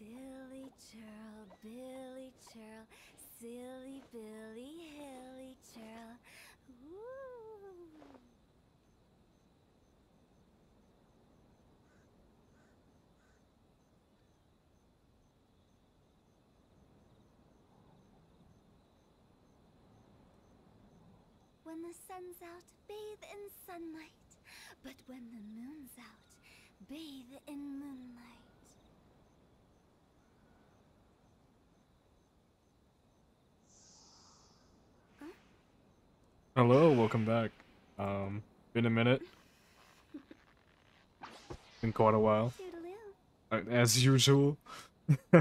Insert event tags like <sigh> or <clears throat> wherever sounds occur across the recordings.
Silly churl, Billy churl, silly Billy, hilly churl. When the sun's out, bathe in sunlight. But when the moon's out, bathe in moonlight. Hello, welcome back. Um, been a minute. Been quite a while, uh, as usual. <laughs>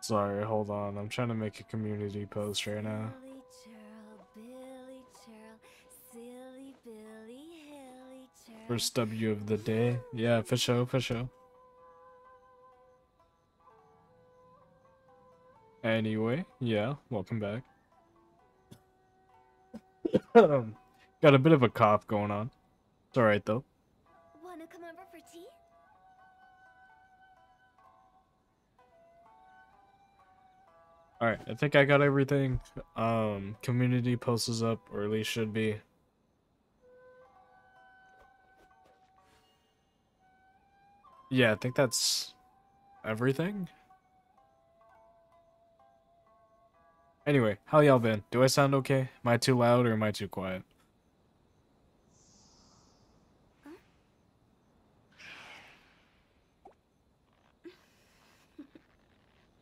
Sorry, hold on. I'm trying to make a community post right now. First W of the day. Yeah, for sure, for sure. Anyway, yeah, welcome back. <coughs> Got a bit of a cough going on. It's alright though. Wanna come over for tea? Alright, I think I got everything. Um, community post is up, or at least should be. Yeah, I think that's everything. Anyway, how y'all been? Do I sound okay? Am I too loud or am I too quiet?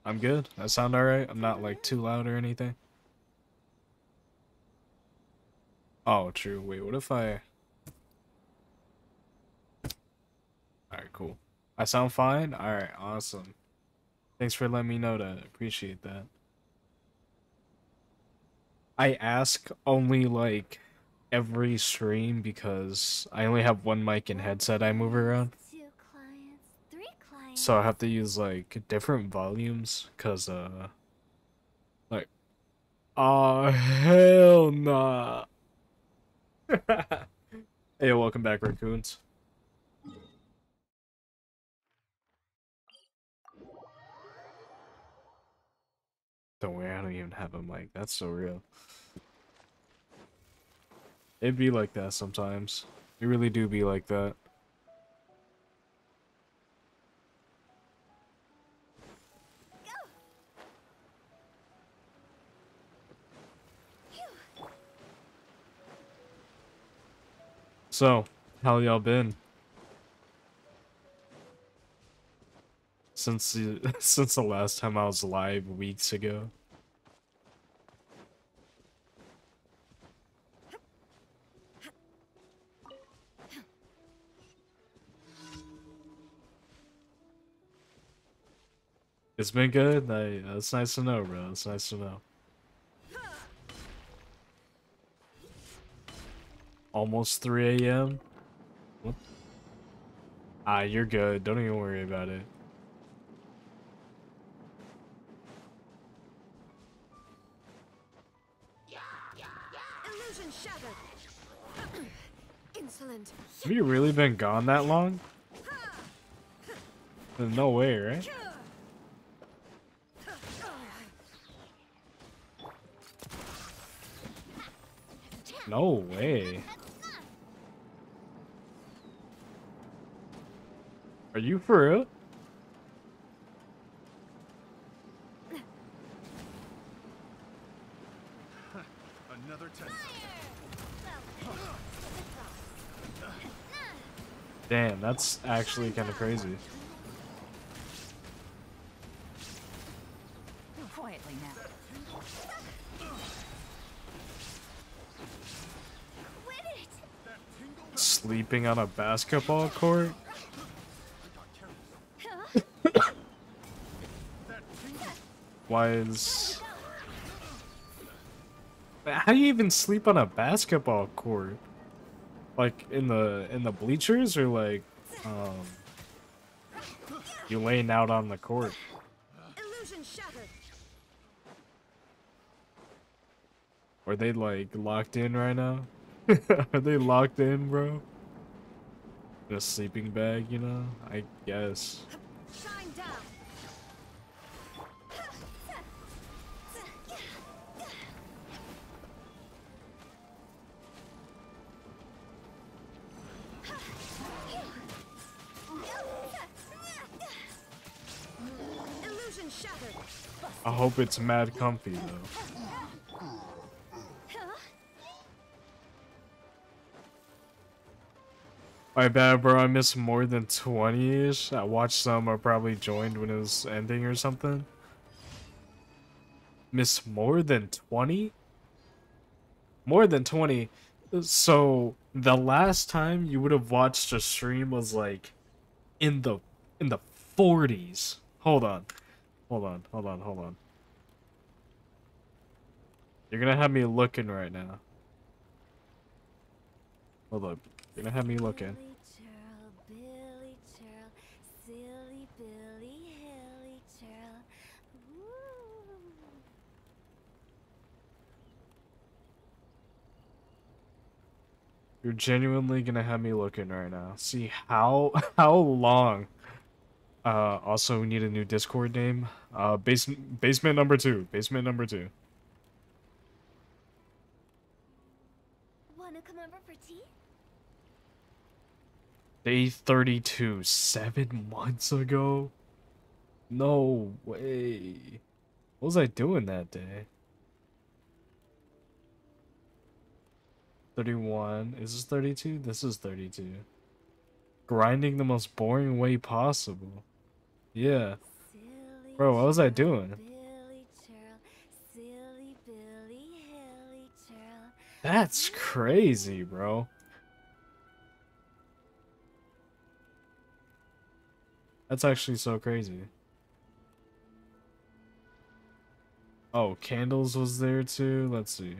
I'm good. I sound alright. I'm not like too loud or anything. Oh, true. Wait, what if I... Alright, cool. I sound fine? Alright, awesome. Thanks for letting me know that. Appreciate that. I ask only like every stream because I only have one mic and headset I move around. Two clients, three clients. So I have to use like different volumes cuz uh like Oh hell nah. <laughs> hey, welcome back raccoons. Don't worry, I don't even have a mic. That's so real. It'd be like that sometimes. It really do be like that. So, how y'all been? Since the <laughs> since the last time I was live weeks ago. It's been good. I, that's nice to know, bro. It's nice to know. Almost 3 a.m. Ah, you're good. Don't even worry about it. Insolent. Have you really been gone that long? There's No way, right? No way. Are you for real? Damn, that's actually kind of crazy. Quietly now. Sleeping on a basketball court? Why is... How do you even sleep on a basketball court? Like in the in the bleachers or like um you laying out on the court? Are they like locked in right now? <laughs> Are they locked in, bro? In a sleeping bag, you know? I guess. Hope it's mad comfy though. My bad, bro. I missed more than 20-ish. I watched some. I probably joined when it was ending or something. Missed more than 20? More than 20. So, the last time you would have watched a stream was like in the in the 40s. Hold on. Hold on. Hold on. Hold on. You're gonna have me looking right now. Hold up. You're gonna have me looking. Billy churl, Billy churl, silly Billy, hilly churl. Woo. You're genuinely gonna have me looking right now. See how <laughs> how long. Uh, also we need a new Discord name. Uh, basement basement number two. Basement number two. Wanna come over for tea? Day thirty-two. Seven months ago. No way. What was I doing that day? 31. Is this 32? This is 32. Grinding the most boring way possible. Yeah. Bro, what was I doing? That's crazy, bro. That's actually so crazy. Oh, Candles was there too. Let's see.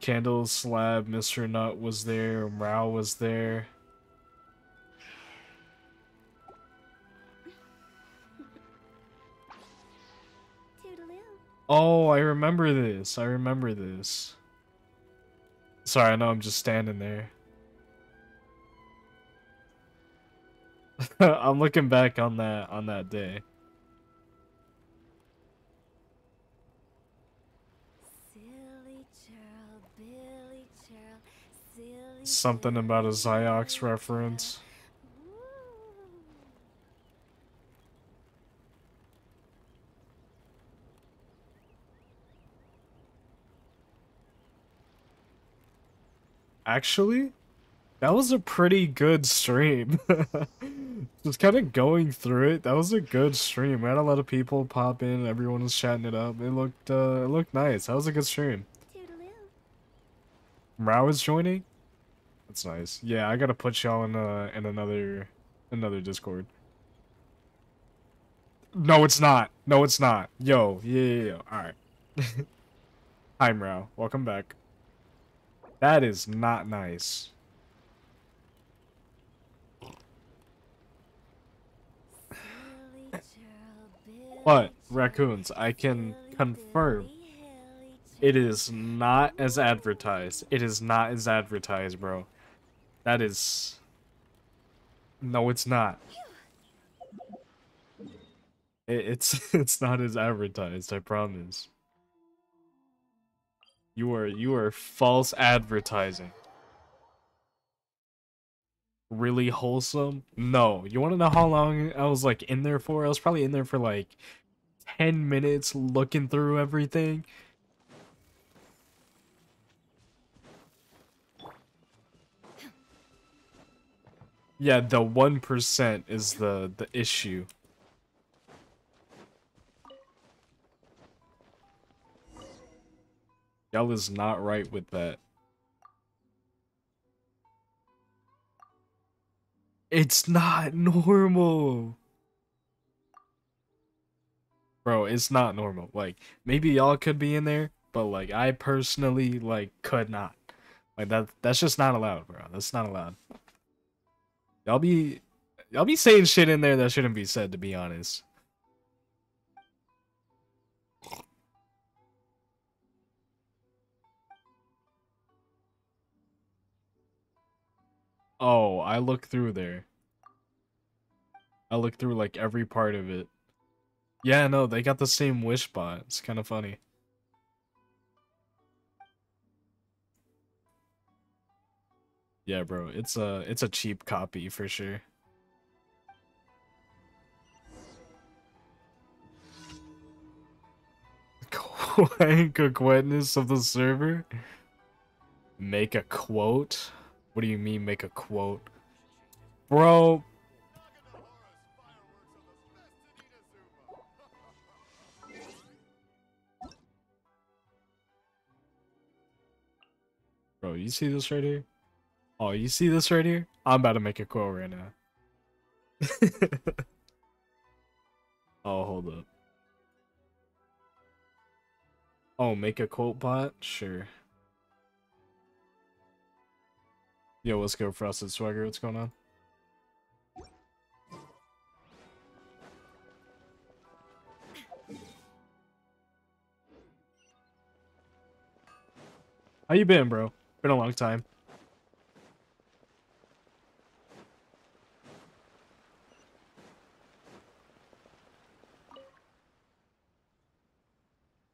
Candles, Slab, Mr. Nut was there. Mrao was there. Oh, I remember this. I remember this. Sorry, I know I'm just standing there. <laughs> I'm looking back on that on that day. Silly churl, Billy churl, silly Something about a Ziox reference. Actually, that was a pretty good stream. <laughs> Just kind of going through it. That was a good stream. We had a lot of people pop in. Everyone was chatting it up. It looked uh, it looked nice. That was a good stream. Mrao is joining. That's nice. Yeah, I gotta put y'all in uh in another another Discord. No, it's not. No, it's not. Yo, yeah, yeah, yeah. All right. <laughs> Hi, Mrao. Welcome back. That is not nice. Silly churl, Billy But raccoons, I can confirm it is not as advertised. It is not as advertised, bro. That is. No, it's not. It, it's <laughs> it's not as advertised. I promise. You are you are false advertising. Really wholesome? No. You want to know how long I was like in there for? I was probably in there for like 10 minutes looking through everything. Yeah, the 1% is the the issue. Y'all is not right with that. It's not normal. Bro, it's not normal. Like, maybe y'all could be in there, but like I personally like could not. Like that that's just not allowed, bro. That's not allowed. Y'all be y'all be saying shit in there that shouldn't be said to be honest. Oh, I look through there. I look through like every part of it. Yeah, no, they got the same wish bot. It's kind of funny. Yeah, bro, it's a it's a cheap copy for sure. <laughs> Quick witness of the server. Make a quote. What do you mean make a quote? Bro, Bro, you see this right here? Oh, you see this right here? I'm about to make a quote right now. <laughs> oh, hold up. Oh, make a quote bot? Sure. Yo, let's go, Frosted Swagger. What's going on? How you been, bro? Been a long time.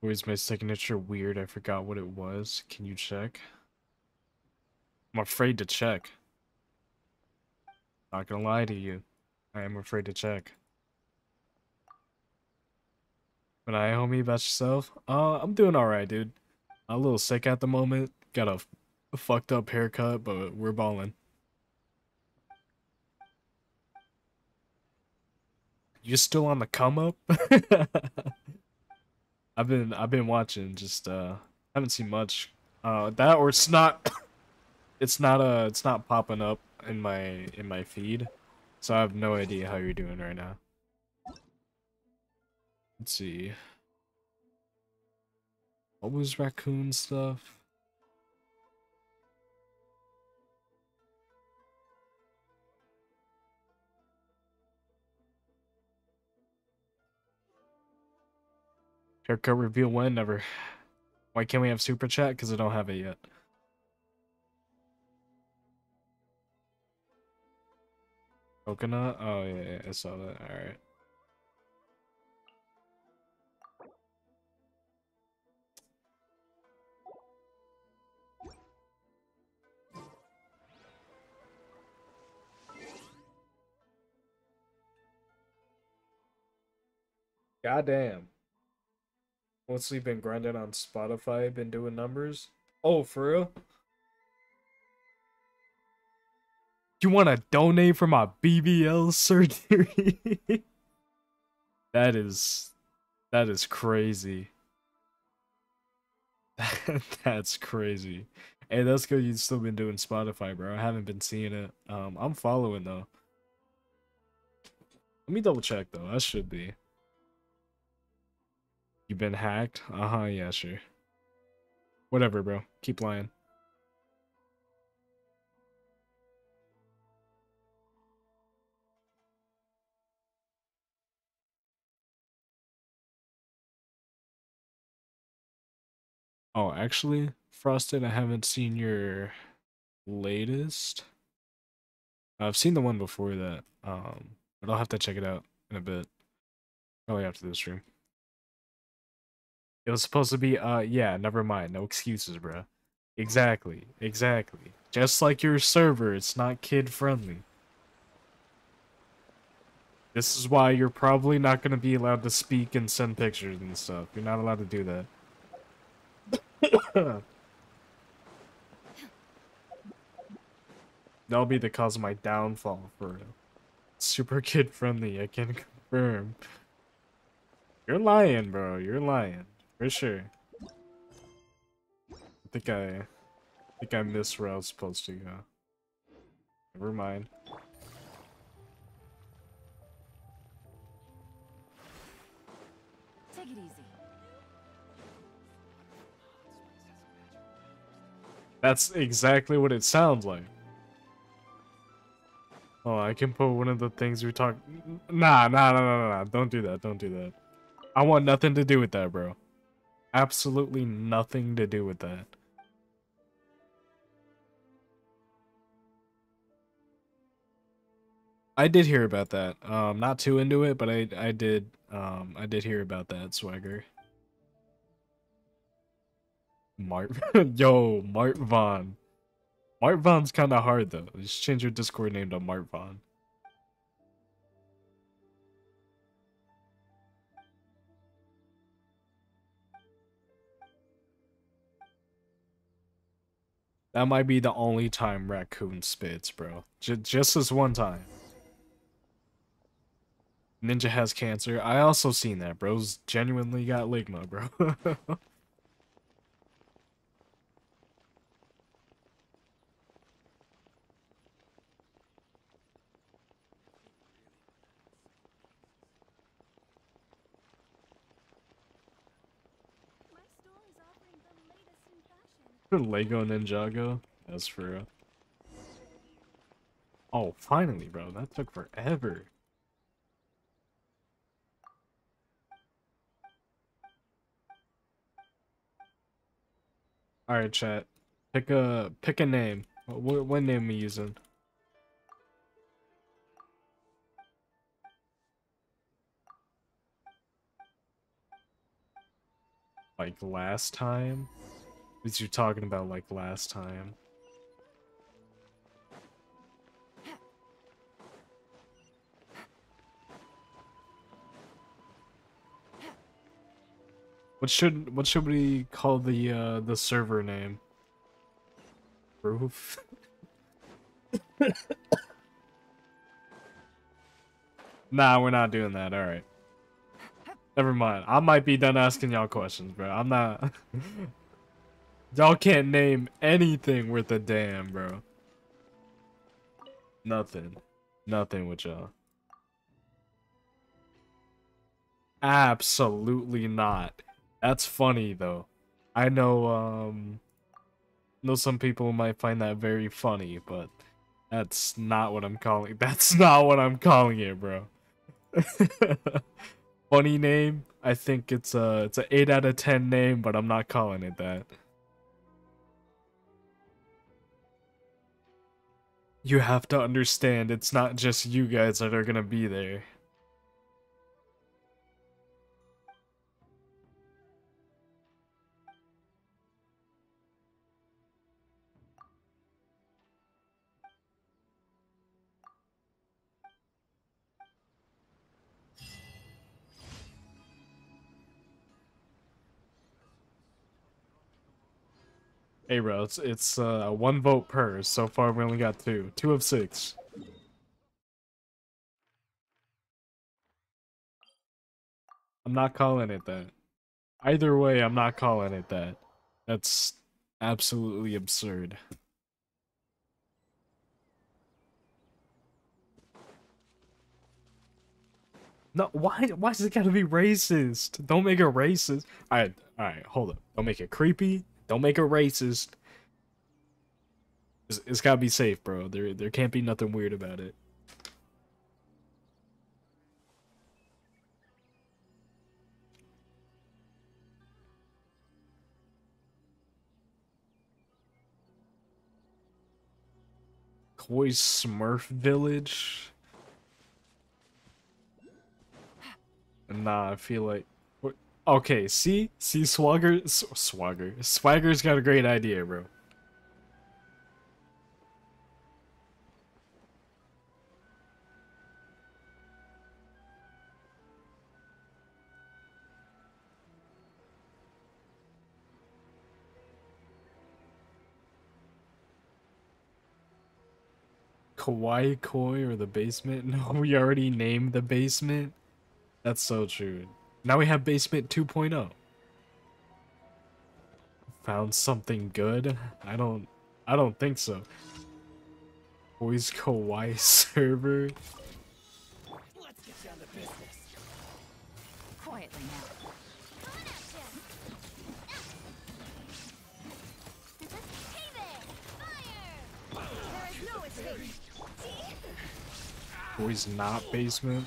Where's my signature weird? I forgot what it was. Can you check? I'm afraid to check. Not gonna lie to you. I am afraid to check. But I homie about yourself? Uh, I'm doing alright, dude. I'm a little sick at the moment. Got a fucked up haircut, but we're balling. You still on the come up? <laughs> I've been I've been watching, just uh haven't seen much. Uh that or it's not it's not uh it's not popping up in my in my feed. So I have no idea how you're doing right now. Let's see. What was raccoon stuff? Haircut reveal when? Never. Why can't we have super chat? Because I don't have it yet. Coconut? Oh, yeah, yeah, I saw that. Alright. Goddamn. Once we've been grinding on Spotify, been doing numbers. Oh, for real? You want to donate for my BBL surgery? <laughs> that is that is crazy. <laughs> that's crazy. Hey, that's good you've still been doing Spotify, bro. I haven't been seeing it. Um, I'm following though. Let me double check though. I should be. You've been hacked? Uh-huh, yeah, sure. Whatever, bro. Keep lying. Oh, actually, Frosted, I haven't seen your latest. I've seen the one before that, um, but I'll have to check it out in a bit. Probably after this stream. It was supposed to be, uh, yeah, never mind. No excuses, bro. Exactly, exactly. Just like your server, it's not kid friendly. This is why you're probably not going to be allowed to speak and send pictures and stuff. You're not allowed to do that. <coughs> That'll be the cause of my downfall for real. Super kid friendly, I can confirm. You're lying, bro. You're lying. For sure. I think I, I think I missed where I was supposed to go. Never mind. Take it easy. That's exactly what it sounds like. Oh, I can put one of the things we talked. Nah, nah, nah, nah, nah. Don't do that. Don't do that. I want nothing to do with that, bro absolutely nothing to do with that. I did hear about that. Um, not too into it, but I I did um I did hear about that swagger. Mart, <laughs> yo, Mart Von. Mart Von's kind of hard though. Just change your Discord name to Mart Von. That might be the only time Raccoon spits, bro. J just this one time. Ninja has cancer. I also seen that, bro's genuinely got ligma, bro. <laughs> My store is offering the latest in fashion. <laughs> Lego Ninjago. That's for real. Oh, finally, bro. That took forever. Alright, chat. Pick a pick a name. What, what name we using? Like last time? What you're talking about like last time? What should what should we call the uh the server name? Proof. <laughs> nah, we're not doing that. All right. Never mind. I might be done asking y'all questions, bro. I'm not. <laughs> y'all can't name anything worth a damn, bro. Nothing. Nothing with y'all. Absolutely not. That's funny though. I know um know some people might find that very funny, but that's not what I'm calling. <laughs> That's not what I'm calling it, bro. <laughs> funny name. I think it's a it's a 8 out of 10 name, but I'm not calling it that. You have to understand it's not just you guys that are to be there. Hey, bro, it's it's uh, one vote per. So far, we only got two. Two of six. I'm not calling it that. Either way, I'm not calling it that. That's absolutely absurd. No, why? Why does it gotta be racist? Don't make it racist. All right, all right, hold up. Don't make it creepy. Don't make it racist. It's, it's gotta be safe, bro. There, there can't be nothing weird about it. Koi Smurf Village. Nah, I feel like. Okay, see, see, Swagger, Swagger, Swagger's got a great idea, bro. Kawaii Koi or the basement? <laughs> No, we already named the basement. That's so true. Now we have basement oh. 2.0. Found something good? I don't I don't think so. Boys Kawaii <laughs> server? Quietly now. Hey there! Fire! There is no escape. Boys not basement?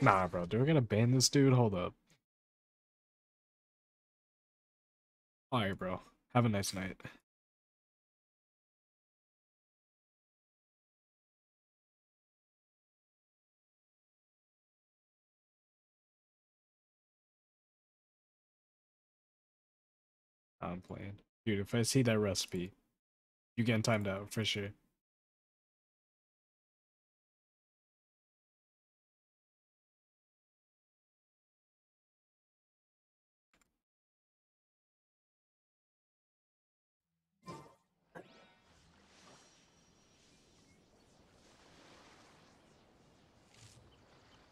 Nah, bro. Do we gonna ban this dude? Hold up. Alright, bro. Have a nice night. I'm playing. Dude, if I see that recipe, you getting timed out for sure.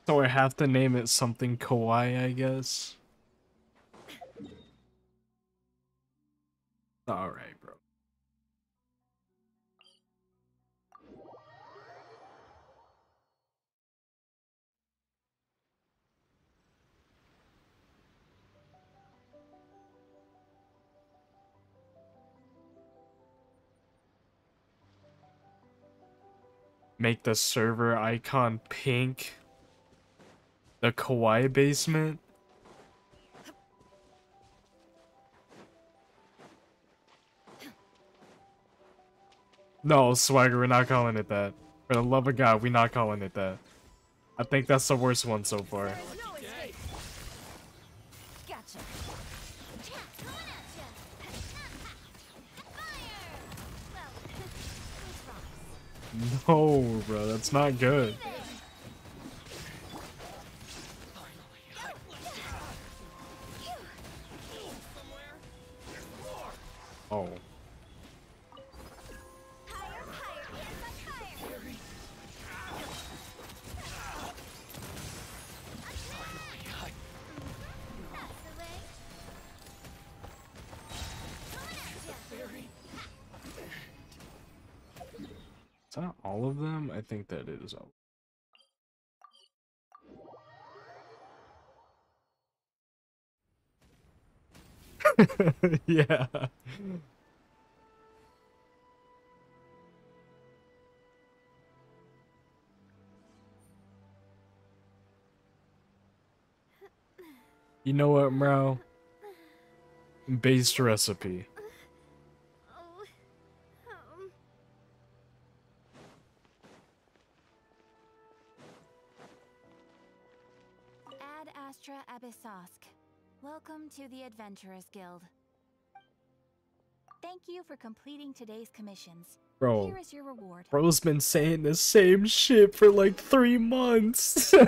So I have to name it something kawaii, I guess. Alright, bro. Make the server icon pink. The kawaii basement. No, Swagger, we're not calling it that. For the love of God, we're not calling it that. I think that's the worst one so far. No escape. Gotcha. Yeah, coming at ya. Fire. Well, these rocks. <laughs> No, bro, that's not good. Ya. Is that all of them? I think that it is all. <laughs> yeah. You know what, bro? Based recipe. Ad Astra Abyssosque. Welcome to the Adventurers Guild. Thank you for completing today's commissions. Bro. Here is your reward. Bro's been saying the same shit for like three months. <laughs>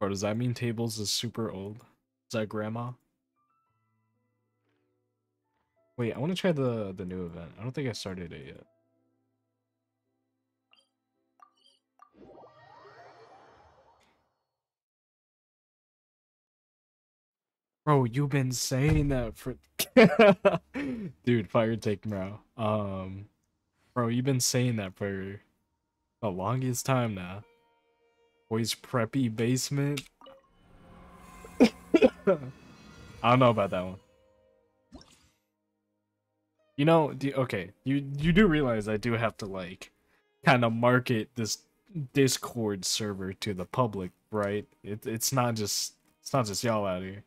Bro, does that mean tables is super old? Is that grandma? Wait, I want to try the the new event. I don't think I started it yet. Bro, you've been saying that for <laughs> Dude, fire take bro. Um Bro, you've been saying that for the longest time now. Boys preppy basement. <coughs> I don't know about that one. You know, do, okay, you you do realize I do have to like kind of market this Discord server to the public, right? It, it's not just it's not just y'all out here.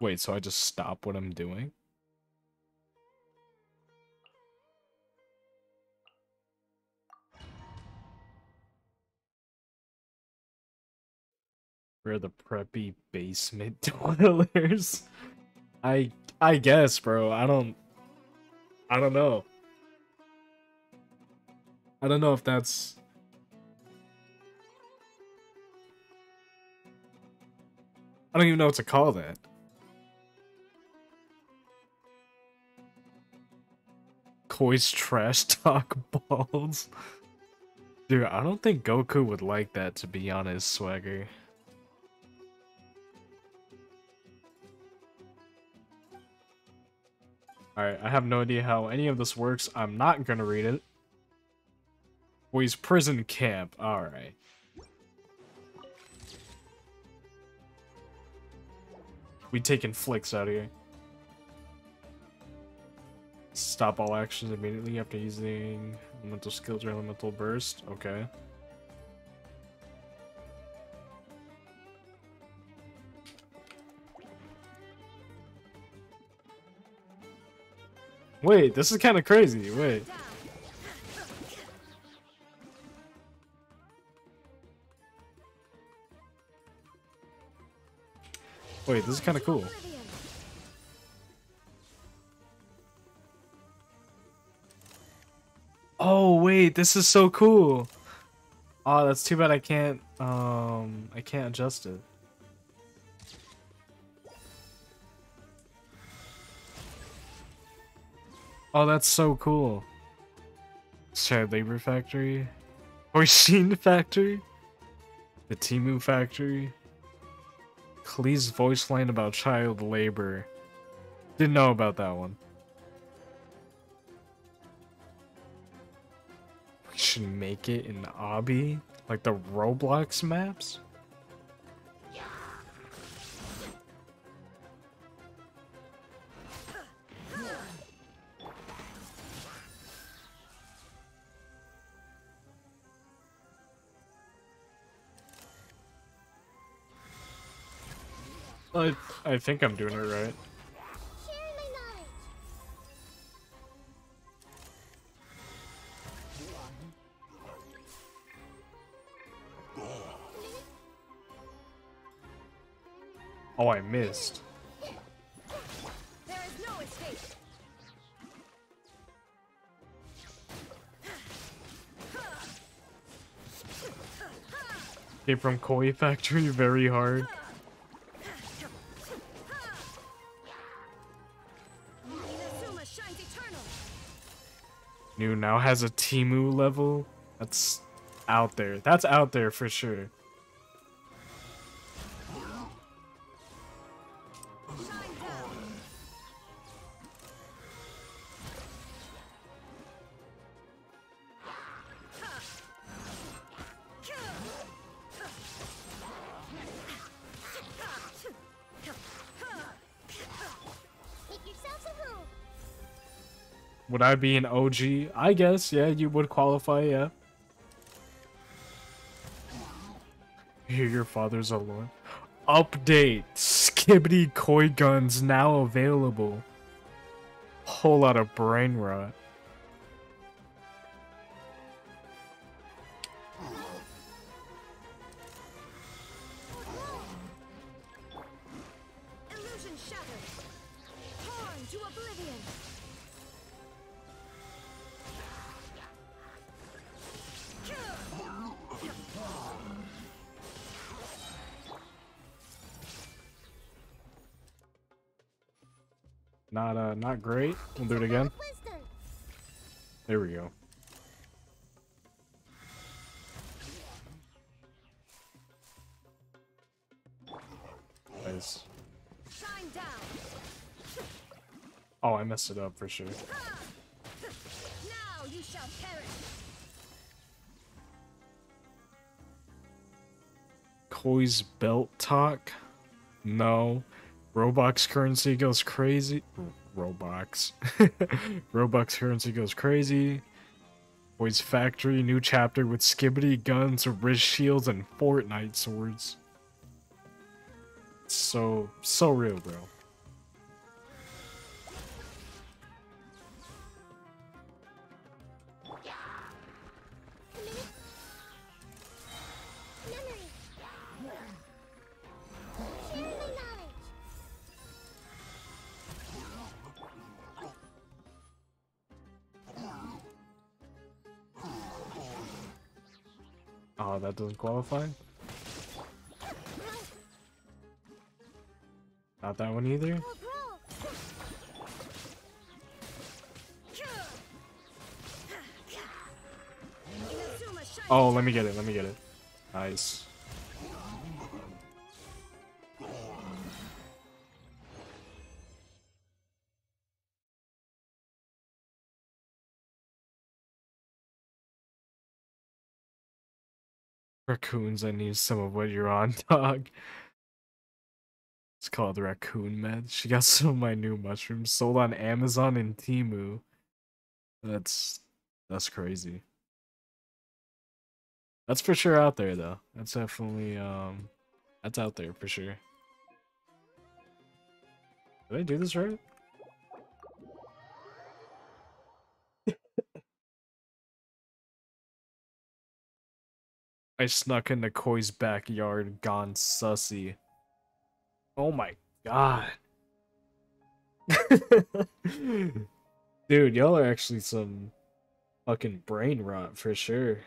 Wait, so I just stop what I'm doing? We're the preppy basement <laughs> dwellers. I I guess, bro. I don't I don't know. I don't know if that's I don't even know what to call that. Koi's trash <laughs> talk balls. Dude, I don't think Goku would like that to be honest, Swagger. Alright, I have no idea how any of this works. I'm not gonna read it. Boys prison camp. Alright. We taking flicks out of here. Stop all actions immediately after using elemental skills or elemental burst. Okay. Wait, this is kind of crazy. Wait. Wait, this is kind of cool. Oh, wait, this is so cool. Oh, that's too bad I can't, um, I can't adjust it. Oh, that's so cool. Child Labor Factory. Horshin <laughs> Factory. The Temu Factory. Klee's voice line about child labor. Didn't know about that one. Should make it in the Obby? Like the Roblox maps? I I think I'm doing it right. Oh, I missed. There is no escape. Came from Koi Factory, <laughs> very hard. New now has a Temu level. That's out there. That's out there for sure. Would be an OG? I guess, yeah, you would qualify, yeah. Hear your father's alarm. Update! Skibidi koi guns now available. Whole lot of brain rot. Great. We'll do it again. There we go. Nice. Oh, I messed it up for sure. Now you shall perish. Koi's belt talk? No. Robux currency goes crazy. Robux. <laughs> Robux currency goes crazy. Boys factory, new chapter with skibidi guns, wrist shields, and Fortnite swords. So, so real, bro. Doesn't qualify? Not that one either? Roll, roll. Inazuma shines Oh, let me get it, let me get it. Nice. Raccoons, I need some of what you're on, <laughs> dog. It's called Raccoon Med. She got <laughs> some of my new mushrooms sold on Amazon and Temu. That's that's crazy. That's for sure out there though. That's definitely um that's out there for sure. Did I do this right? I snuck into Koi's backyard, gone sussy. Oh my god. <laughs> Dude, y'all are actually some fucking brain rot for sure.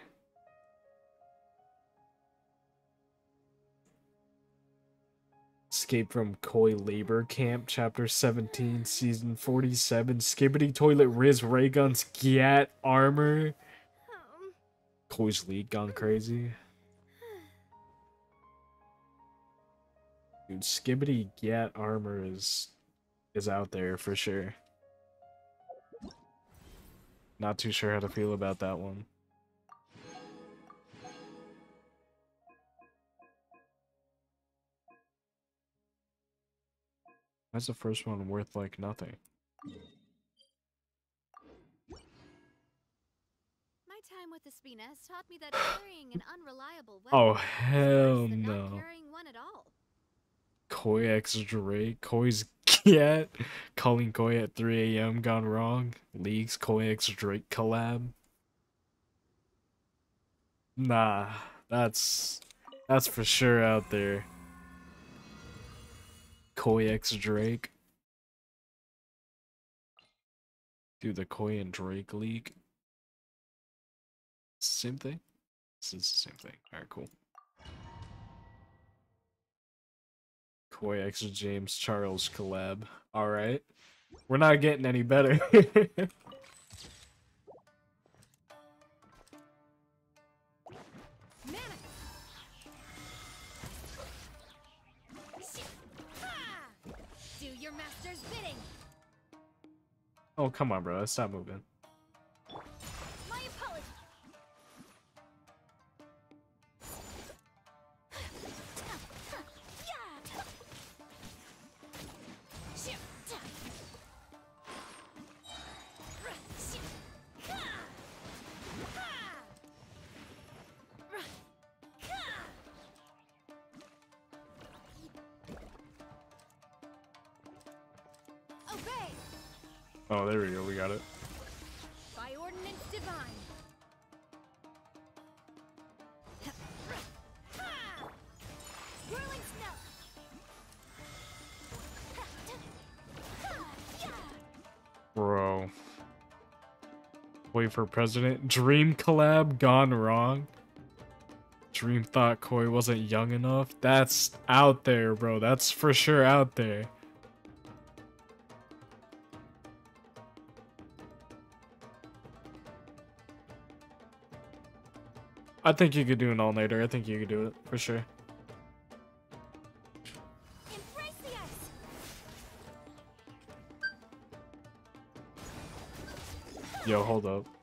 Escape from Koi Labor Camp, Chapter 17, Season 47. Skibidi Toilet Riz Ray Guns Gat Armor. Um, Koi's League gone crazy. Dude, Skibidi Gat Armor is is out there for sure. Not too sure how to feel about that one. That's the first one worth like nothing. My time with the Spina has taught me that carrying an unreliable weapon Oh hell no. carrying one at all. Koi X Drake, Koi's Cat, calling Koi at 3 a.m. gone wrong. Leagues Koi X Drake collab. Nah, that's that's for sure out there. Koi X Drake. Dude, the Koi and Drake League. Same thing? This is the same thing. Alright, cool. Koi X James Charles collab. Alright. We're not getting any better. <laughs> Mana! Ha! Do your master's bidding. oh, come on, bro. Stop moving. Koi for president. Dream collab gone wrong. Dream thought Koi wasn't young enough. That's out there, bro. That's for sure out there. I think you could do an all-nighter. I think you could do it for sure. Yo, hold up.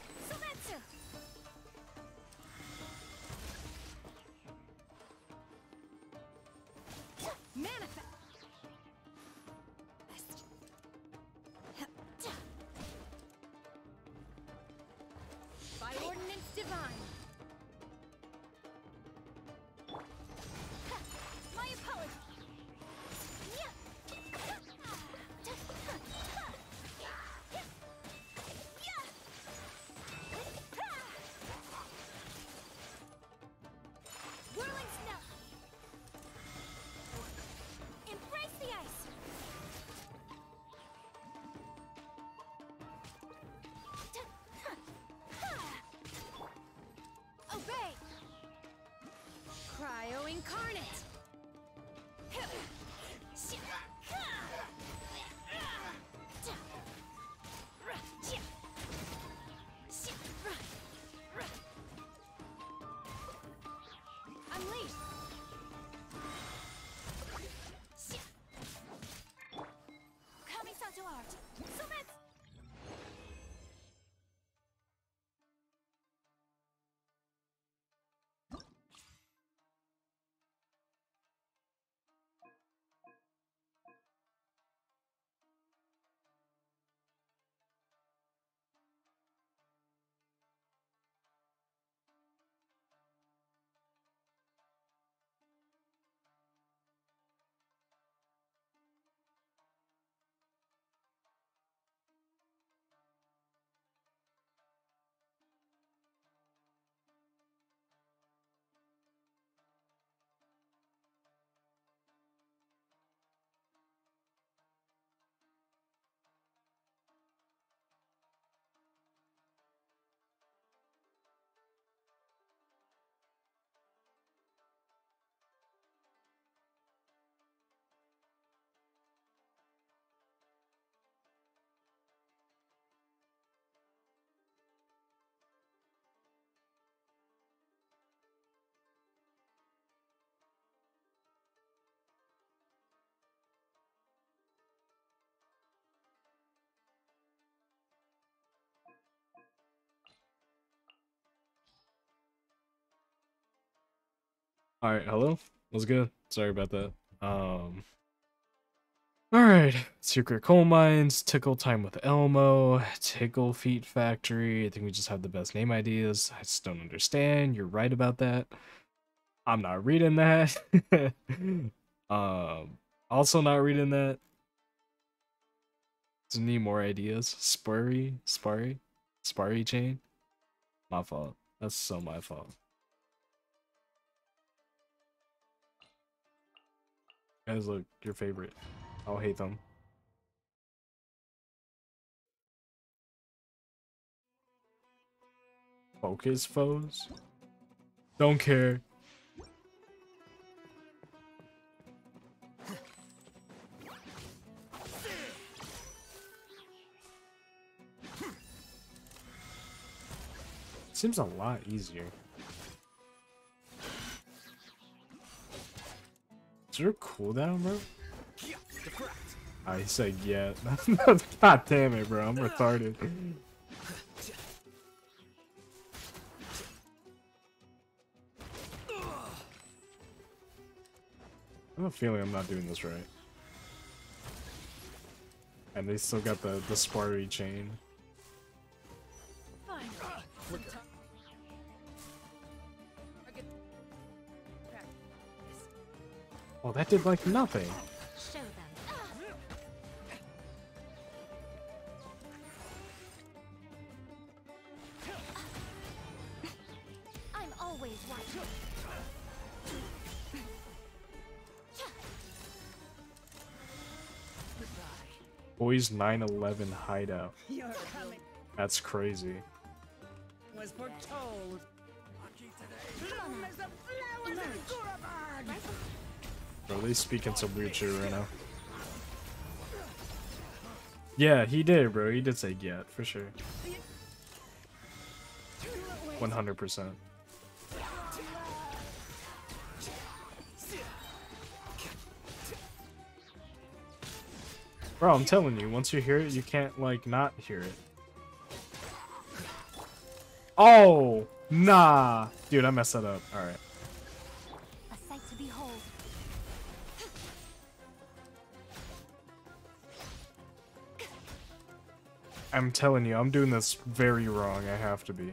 divine. Cryo incarnate. All right, hello. What's good? Sorry about that. Um. All right, secret coal mines, tickle time with Elmo, tickle feet factory. I think we just have the best name ideas. I just don't understand. You're right about that. I'm not reading that. <laughs> um, also not reading that. Need more ideas. Spurry, Sparry, Sparry chain. My fault. That's so my fault. Guys, look, your favorite. I'll hate them. Focus foes? Don't care. Seems a lot easier. Is there a cooldown, bro? I said yeah. <laughs> <laughs> God damn it, bro. I'm retarded. I have a feeling I'm not doing this right. And they still got the the Sparty chain. Oh, that did like nothing. Show them. I'm always watching. Boys 911 hideout. That's crazy. was foretold. Bloom as Gurabag. Bro, they speaking some weird shit right now. Yeah, he did, bro. He did say get for sure. 100%. Bro, I'm telling you, once you hear it, you can't, like, not hear it. Oh, nah. Dude, I messed that up. Alright. I'm telling you, I'm doing this very wrong. I have to be.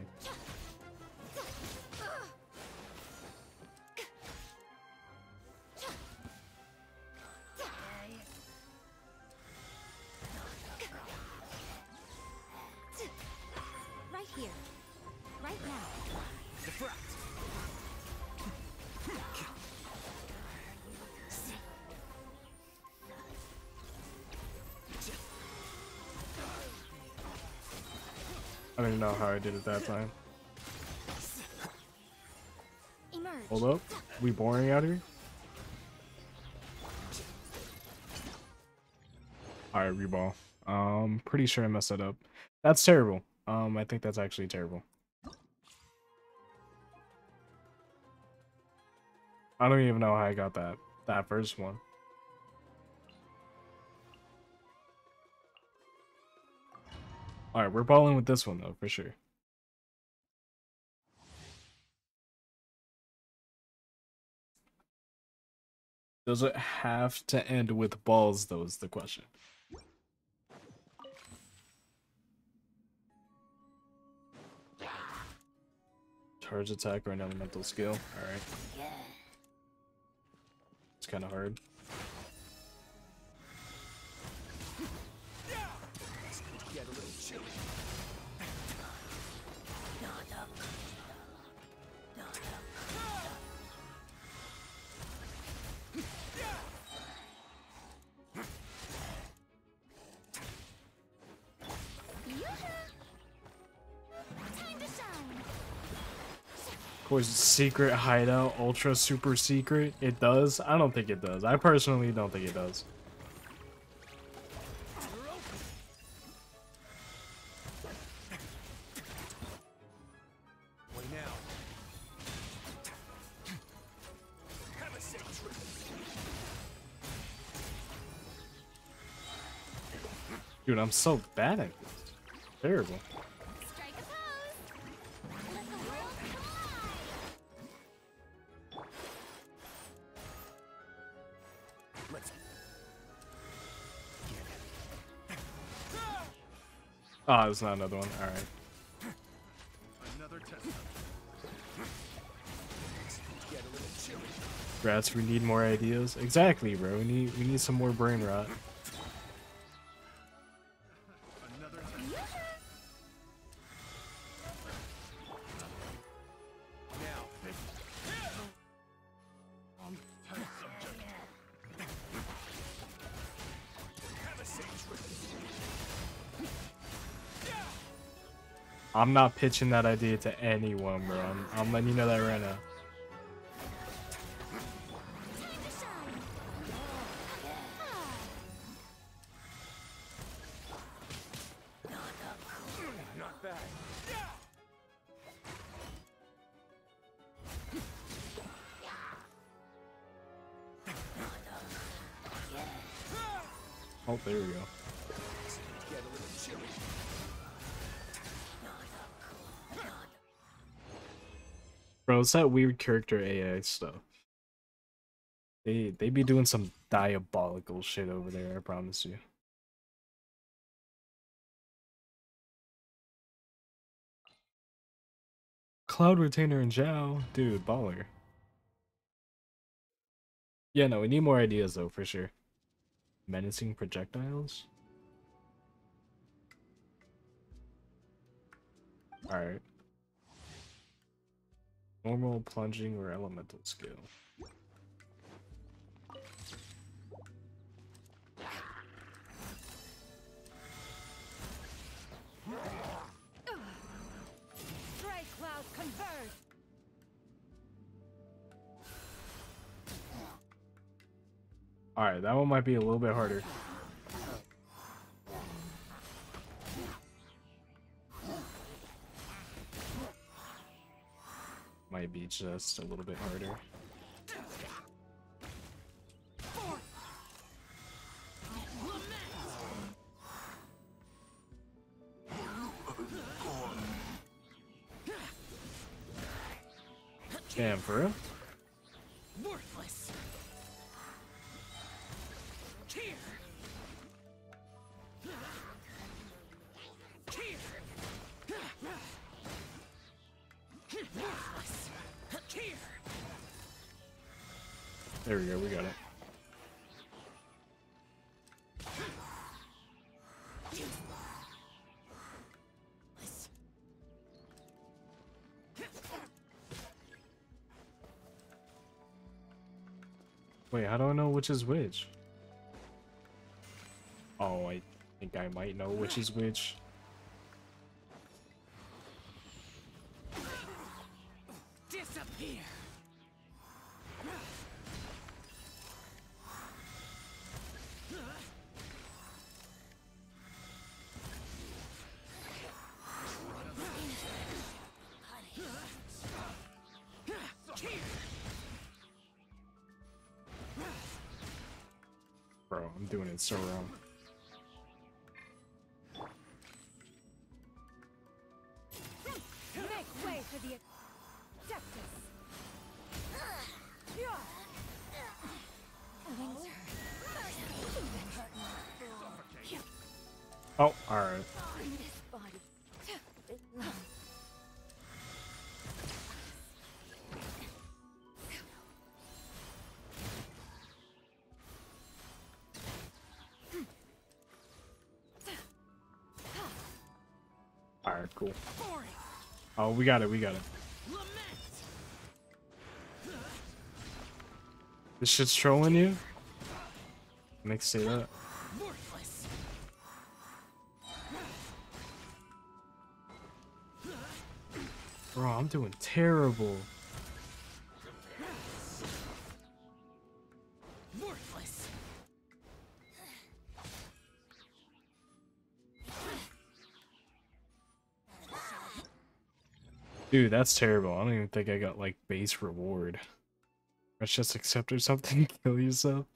Did it that time. Hold up. We boring out here? Alright, reball. Um, pretty sure I messed that up. That's terrible. Um, I think that's actually terrible. I don't even know how I got that that first one. Alright, we're balling with this one though, for sure. Does it have to end with balls though is the question. Charge attack or an elemental skill. Alright. It's kinda hard. Secret hideout, ultra super secret. It does? I don't think it does. I personally don't think it does. Dude, I'm so bad at this. Terrible. Oh, it's not another one. Alright. another test. Get a little chilly. Rats, we need more ideas. Exactly, bro. We need we need some more brain rot. I'm not pitching that idea to anyone, bro. I'm, I'm letting you know that right now. It's that weird character AI stuff. They they be doing some diabolical shit over there, I promise you. Cloud Retainer and Xiao, dude, baller. Yeah, no, we need more ideas though, for sure. Menacing projectiles? Alright. Normal, plunging, or elemental skill. Strike cloud converge. Alright, that one might be a little bit harder. might be just a little bit harder. Damn, for real? Wait, how do I know which is which? Oh, I think I might know which is which. Bro, I'm Oh, we got it, we got it. This shit's trolling you? Nick say that. Bro, I'm doing terrible. Dude, that's terrible. I don't even think I got like base reward. Let's just accept or <laughs> something, kill yourself.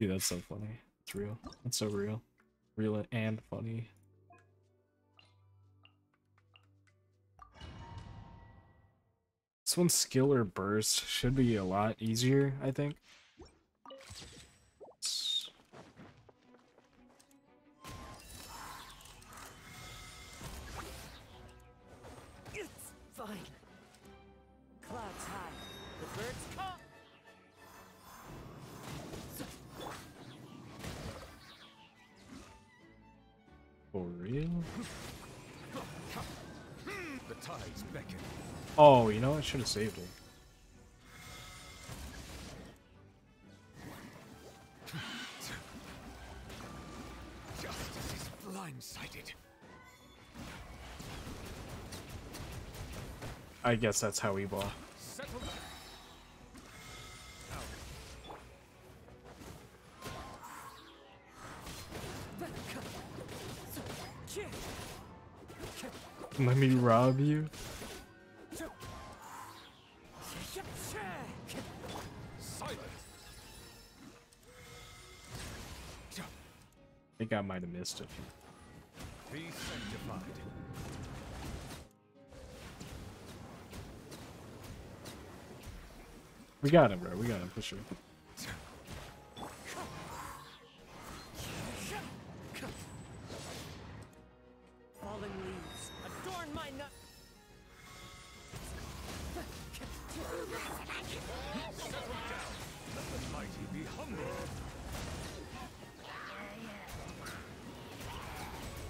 Dude, that's so funny. It's real. It's so real. Real and funny. This one's skill or burst should be a lot easier, I think. Have saved it. Justice is blindsided. I guess that's how we bought. Let me rob you. Might have missed it. Be sanctified. We got him, bro. We got him for sure. Fallen leaves adorn my nut. Let the mighty be humble.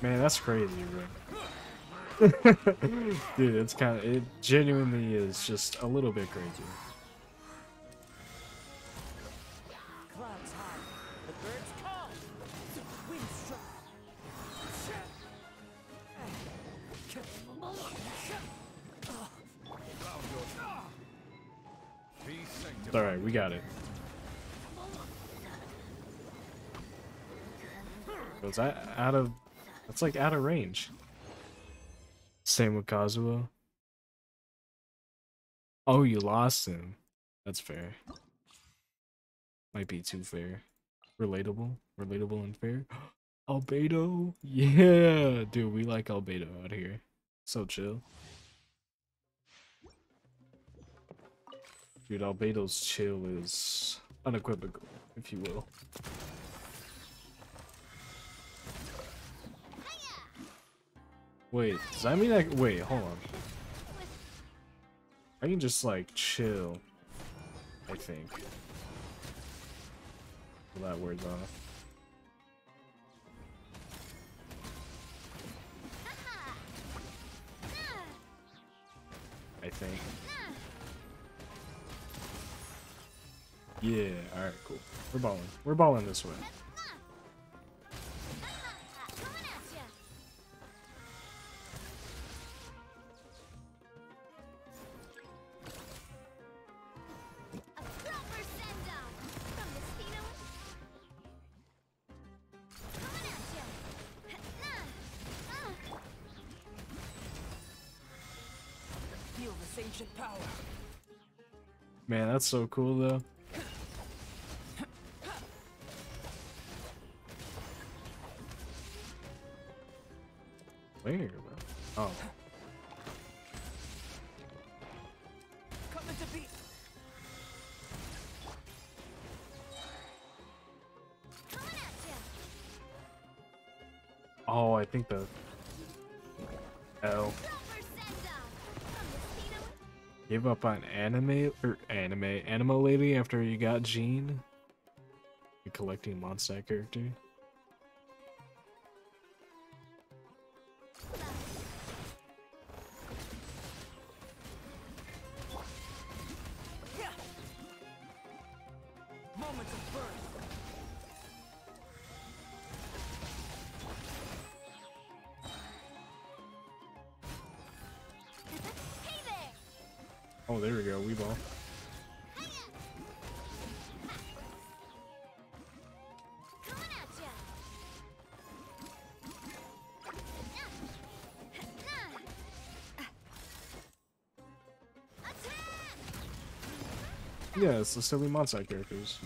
Man, that's crazy, bro. <laughs> Dude, it's kind of it genuinely is just a little bit crazy. Clouds high. The birds call. Wind struck. Be sanctified. All right, we got it. Was that out of? That's like out of range. Same with Kazuha. Oh, you lost him. That's fair. Might be too fair. Relatable, relatable and fair. <gasps> Albedo, yeah, dude, we like Albedo out here. So chill. Dude, Albedo's chill is unequivocal, if you will. Wait, does that mean I- wait, hold on. I can just like chill, I think. Well, that word's on. I think. Yeah, alright, cool. We're balling. We're balling this way. That's so cool though. Up on anime or anime animo lady after you got Jean. You collecting Mondstadt character. It's the silly Mondstadt characters.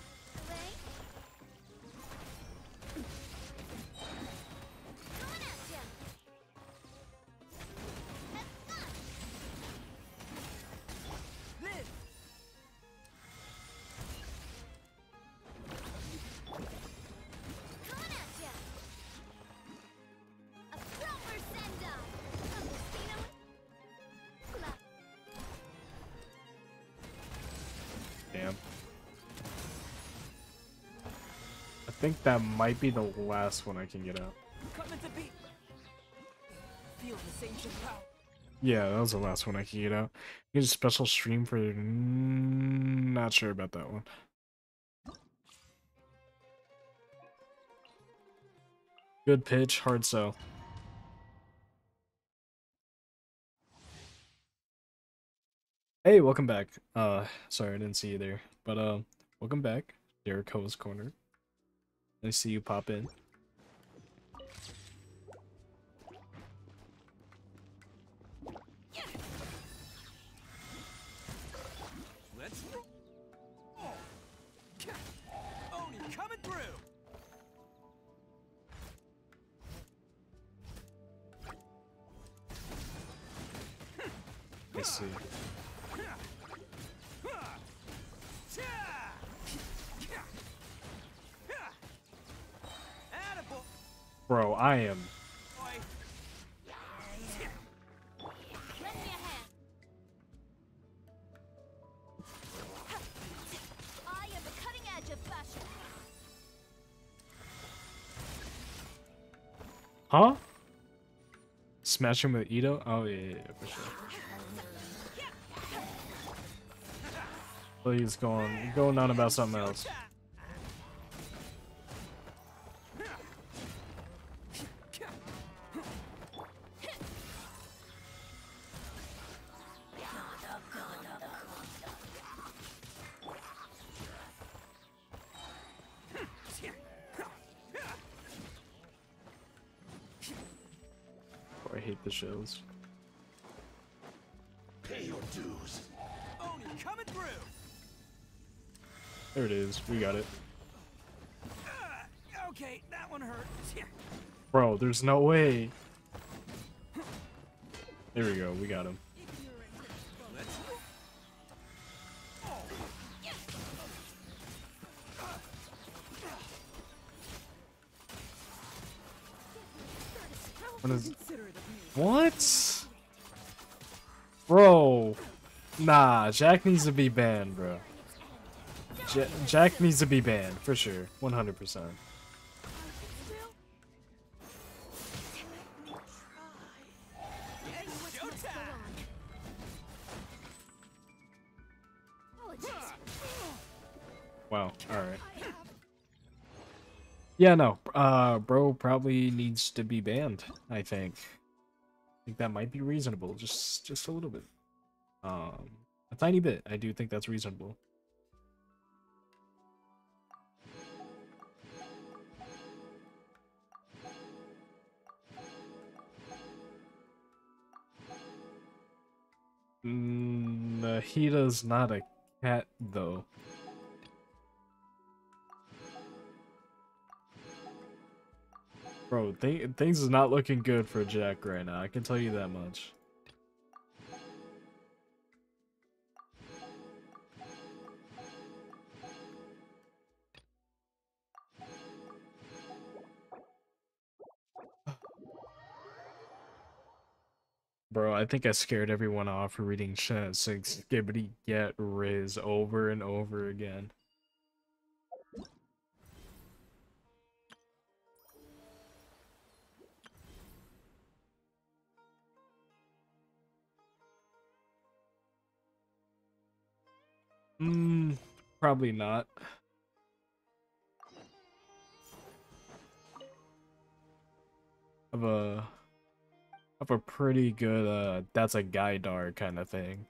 Think that might be the last one I can get out. Coming to beat. Feel this ancient power. Yeah, that was the last one I could get out. You get a special stream for. mm, Not sure about that one. Good pitch, hard sell. Hey, welcome back. Uh, sorry I didn't see you there, but uh, welcome back, Jericho's corner. To see you pop in. Huh? Smash him with Itto? Oh yeah, yeah, yeah, for sure. Please going going on about something else. There's no way. There we go. We got him. What is... What? Bro. Nah, Jack needs to be banned, bro. Jack needs to be banned, for sure. 100%. Yeah, no. Uh, bro probably needs to be banned, I think. I think that might be reasonable, just just a little bit. Um, a tiny bit. I do think that's reasonable. Mm, Nahida's not a cat, though. Bro, th things is not looking good for Jack right now. I can tell you that much. <gasps> Bro, I think I scared everyone off for reading chat saying skibidi get Riz over and over again. Mm, probably not. Of a of a pretty good uh that's a Gaidar kind of thing.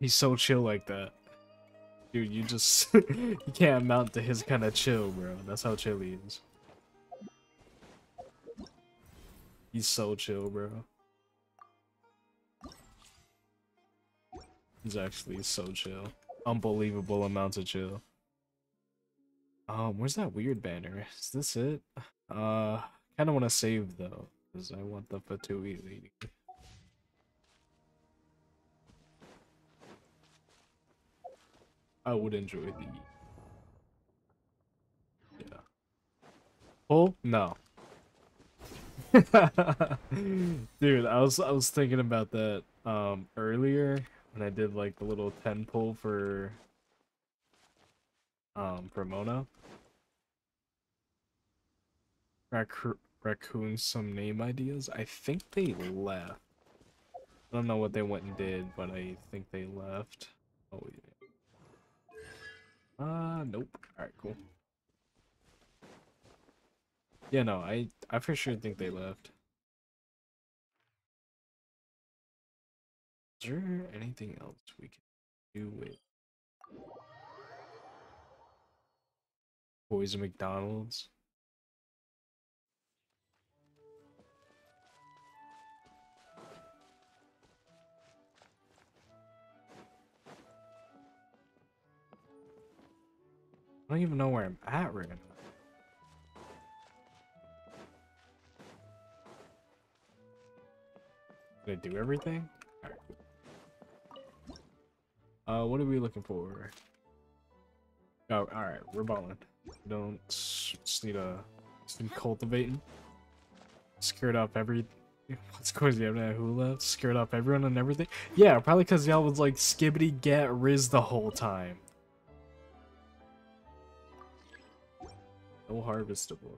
He's so chill like that. Dude, you just <laughs> you can't amount to his kind of chill, bro. That's how chill he is. He's so chill, bro. He's actually so chill. Unbelievable amounts of chill. Um, where's that weird banner? Is this it? Uh, kind of want to save though, because I want the Fatui lady. I would enjoy the. Yeah. Oh no. <laughs> Dude, I was I was thinking about that um earlier when I did like the little 10 pull for um for Mona. Raccoon some name ideas. I think they left. I don't know what they went and did, but I think they left. Oh yeah. Uh, nope. Alright, cool. Yeah, no, I, I for sure think they left. Is there anything else we can do with Boys McDonald's? I don't even know where I'm at right now. Did I do everything? Uh, what are we looking for? Oh, alright, we're balling. Don't just need a just need cultivating. Scared off every. <laughs> What's going on? Who left? Scared off everyone and everything. Yeah, probably because y'all was like skibidi get Riz the whole time. No harvestable.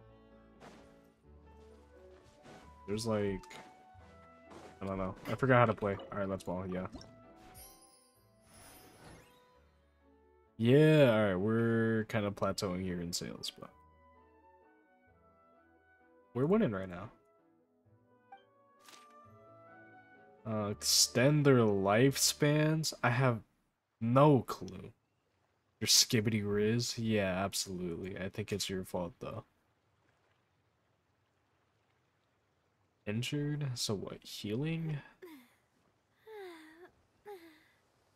There's like I don't know. I forgot how to play. Alright, let's ball, yeah. Yeah, alright, we're kind of plateauing here in sales, but we're winning right now. Uh, extend their lifespans? I have no clue. Your skibidi riz? Yeah, absolutely. I think it's your fault though. Injured? So what, healing?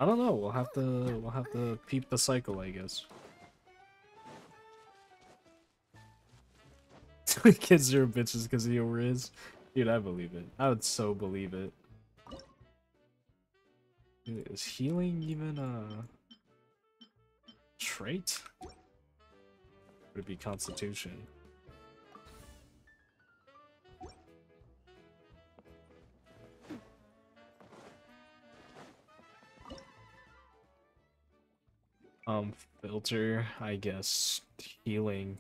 I don't know. We'll have to we'll have to peep the cycle, I guess. <laughs> Kids are bitches because of your riz. Dude, I believe it. I would so believe it. Is healing even a trait? Would it be constitution? Um, filter, I guess, healing.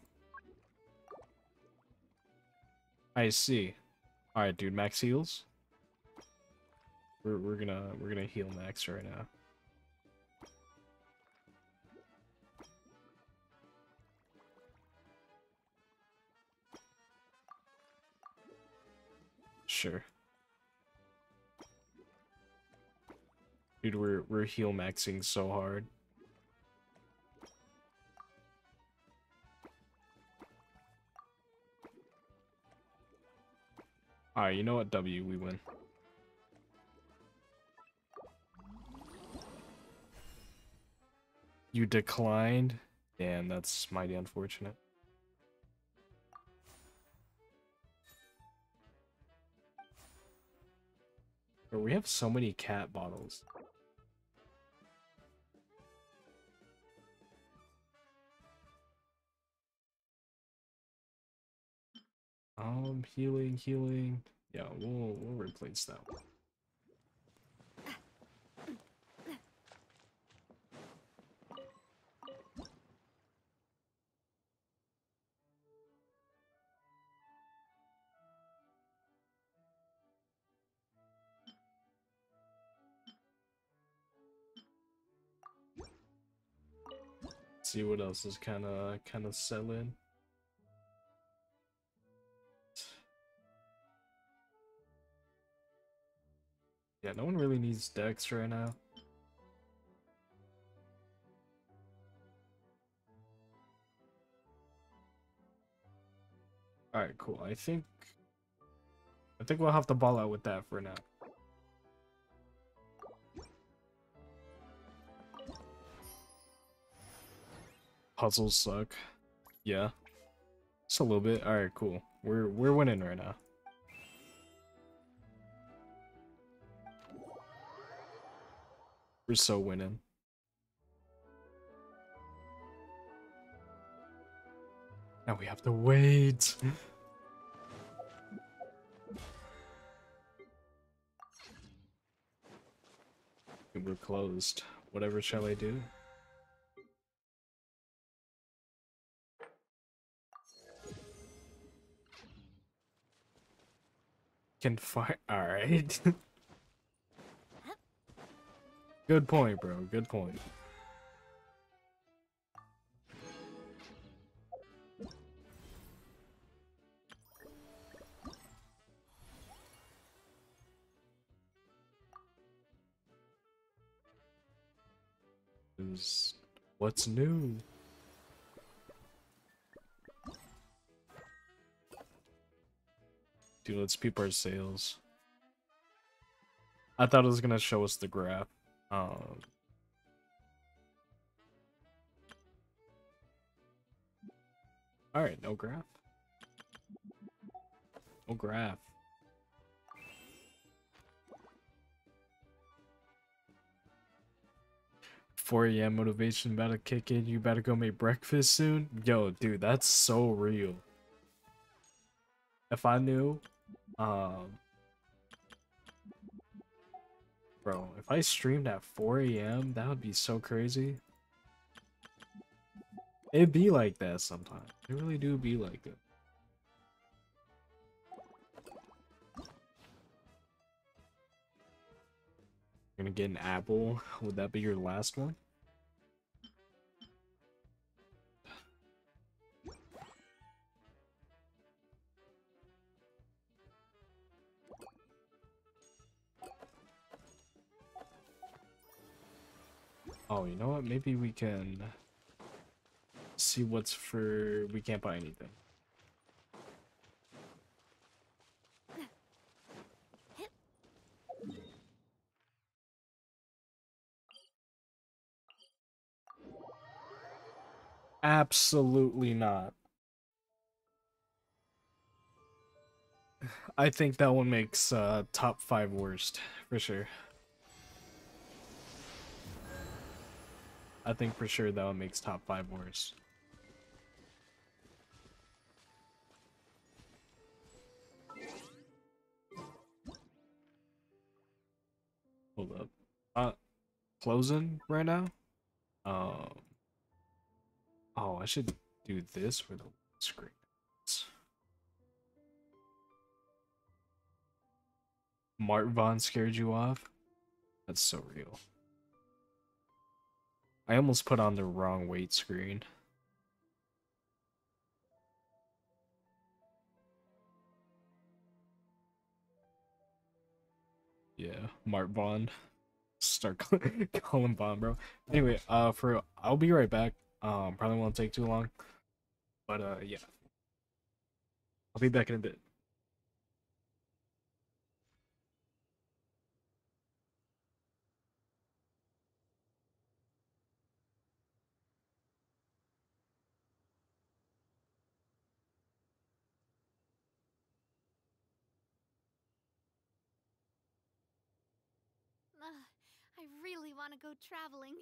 I see. Alright, dude, max heals? We're, we're gonna, we're gonna heal max right now. Sure. Dude, we're, we're heal maxing so hard. Alright, you know what? W, we win. You declined? Damn, that's mighty unfortunate. Bro, we have so many cat bottles. Um, healing, healing. Yeah, we'll we'll replace that one. See what else is kind of kind of selling. Yeah, no one really needs Dex right now. Alright, cool. I think... I think we'll have to ball out with that for now. Puzzles suck. Yeah. Just a little bit. Alright, cool. We're we're winning right now. We're so winning. Now we have to wait. We're closed. Whatever shall I do? Can fire. <laughs> Alright. Good point, bro. Good point. Is what's new? Dude, let's peep our sales. I thought it was gonna show us the graph. Um, all right, no graph. No graph. Four a.m. motivation about to kick in. You better go make breakfast soon. Yo, dude, that's so real. If I knew, um, Bro, if I streamed at 4 a.m., that would be so crazy. It'd be like that sometimes. It really do be like that. You're gonna get an apple. Would that be your last one? Oh, you know what? Maybe we can see what's for... We can't buy anything. Absolutely not. I think that one makes uh, top five worst, for sure. I think for sure that one makes top five worse. Hold up. Uh, closing right now? Um. Oh, I should do this for the screen. Mart Vaughn scared you off? That's so real. I almost put on the wrong weight screen. Yeah, Mart Bond. Start <laughs> calling Vaughn, bro. Anyway, uh, for I'll be right back. Um, probably won't take too long, but uh, yeah, I'll be back in a bit. Ugh, I really want to go traveling.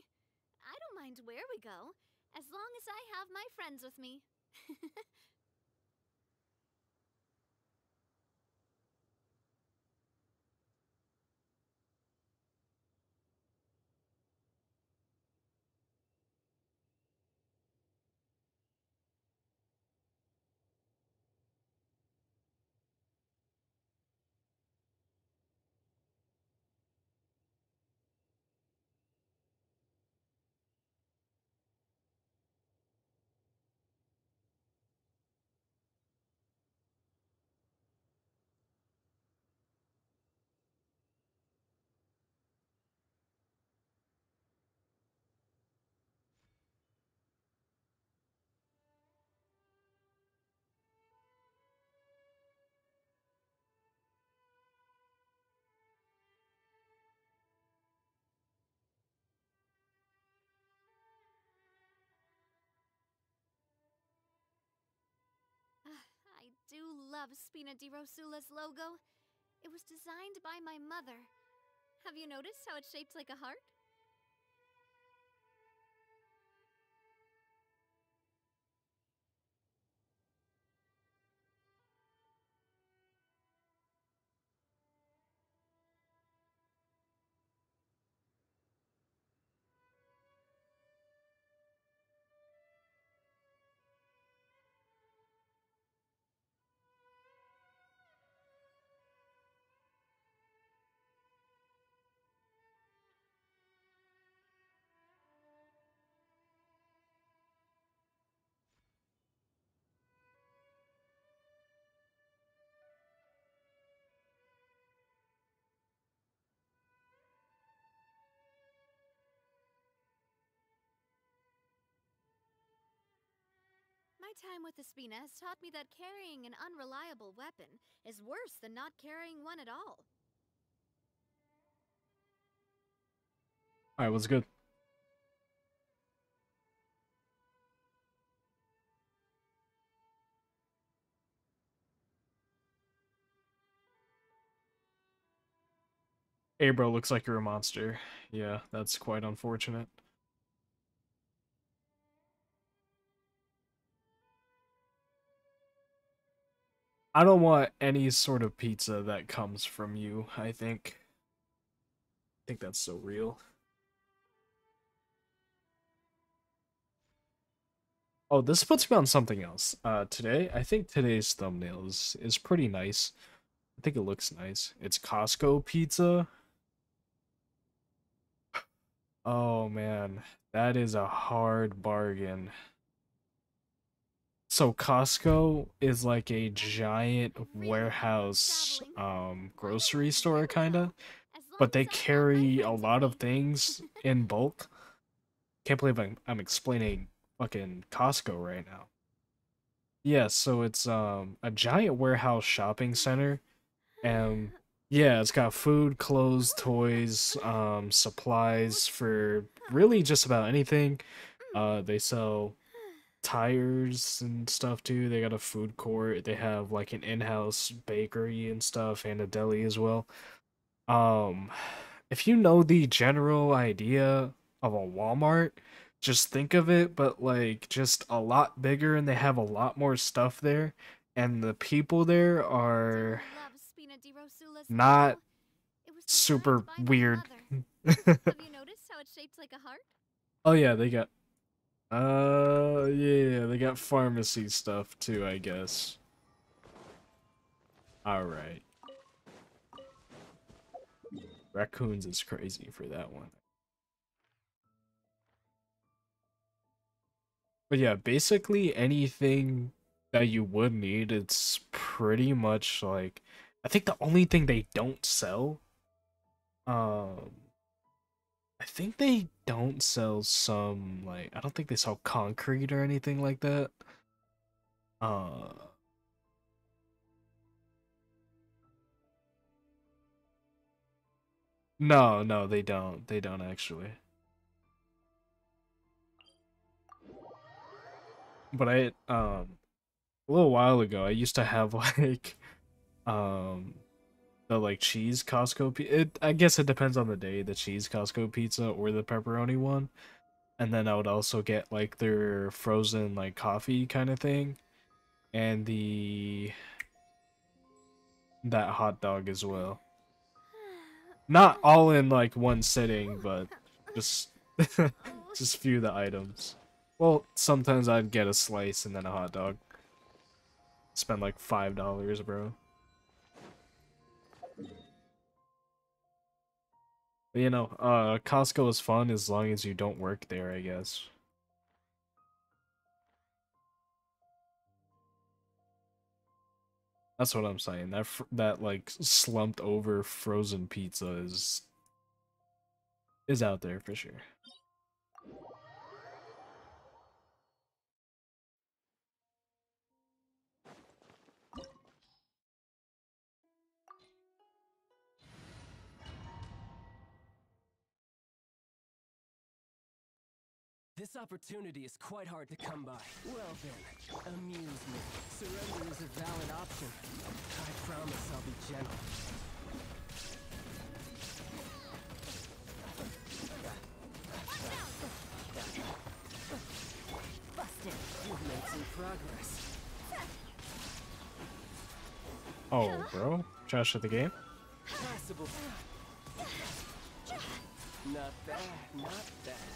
I don't mind where we go, as long as I have my friends with me. <laughs> do love Spina di Rosula's logo. It was designed by my mother. Have you noticed how it's shaped like a heart? My time with Espina has taught me that carrying an unreliable weapon is worse than not carrying one at all. All right, what's good? Bro, looks like you're a monster. Yeah, that's quite unfortunate. I don't want any sort of pizza that comes from you, I think. I think that's so real. Oh, this puts me on something else. Uh, today, I think today's thumbnail is, is pretty nice. I think it looks nice. It's Costco pizza. <gasps> Oh man, that is a hard bargain. So Costco is like a giant warehouse um grocery store kinda, but they carry a lot of things in bulk. Can't believe I'm I'm explaining fucking Costco right now. Yeah, so it's um a giant warehouse shopping center and yeah, it's got food, clothes, toys, um supplies for really just about anything. Uh they sell tires and stuff too. They got a food court. They have like an in-house bakery and stuff and a deli as well. Um if you know the general idea of a Walmart, just think of it, but like just a lot bigger, and they have a lot more stuff there, and the people there are Love Spina di Rosula's not logo. It was super designed by my weird. <laughs> Have you noticed how it's shaped like a heart? oh yeah, they got. Uh, yeah, they got pharmacy stuff too, I guess. All right. Raccoons is crazy for that one. But yeah, basically anything that you would need, it's pretty much like I think the only thing they don't sell um I think they don't sell some like I don't think they sell concrete or anything like that. Uh No, no, they don't. They don't actually. But I um a little while ago I used to have <laughs> like um the like cheese Costco it I guess it depends on the day, the cheese Costco pizza or the pepperoni one. And then I would also get like their frozen like coffee kind of thing and the that hot dog as well. Not all in like one sitting, but just <laughs> just few of the items. Well, sometimes I'd get a slice and then a hot dog. Spend like five dollars, bro. You know, uh, Costco is fun as long as you don't work there, I guess. That's what I'm saying. That that like slumped over frozen pizza is is out there for sure. This opportunity is quite hard to come by. Well then, amuse me. Surrender is a valid option. I promise I'll be gentle. Busted. You've made some progress. Oh, bro, trash of the game. Possible. Not bad, not bad.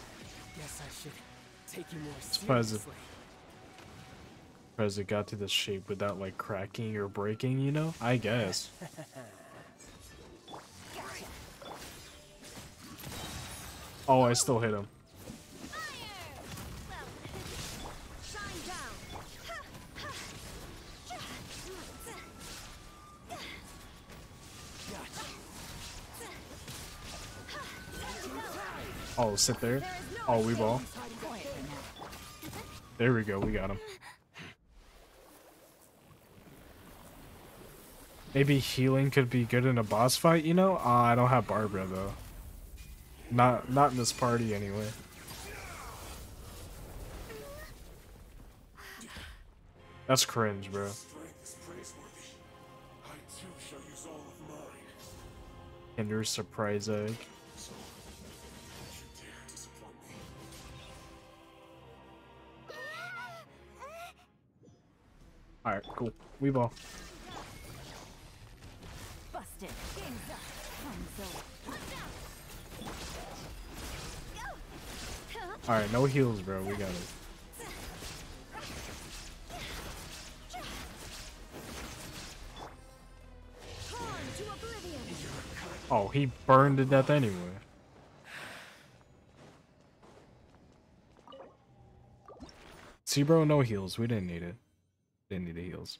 Guess I should take you more Surprised it- seriously. Because it got to this shape without like cracking or breaking, you know? I guess. <laughs> Oh, I still hit him. Oh, sit there. Oh, we ball. There we go. We got him. Maybe healing could be good in a boss fight, you know? Uh, I don't have Barbara though. Not not in this party anyway. That's cringe, bro. Kinder surprise egg. Alright, cool. We ball. Busted. Game's up. Time's over. Alright, no heals, bro. We got it. Oh, he burned to death anyway. See, bro, no heals. We didn't need it. Didn't need the heals.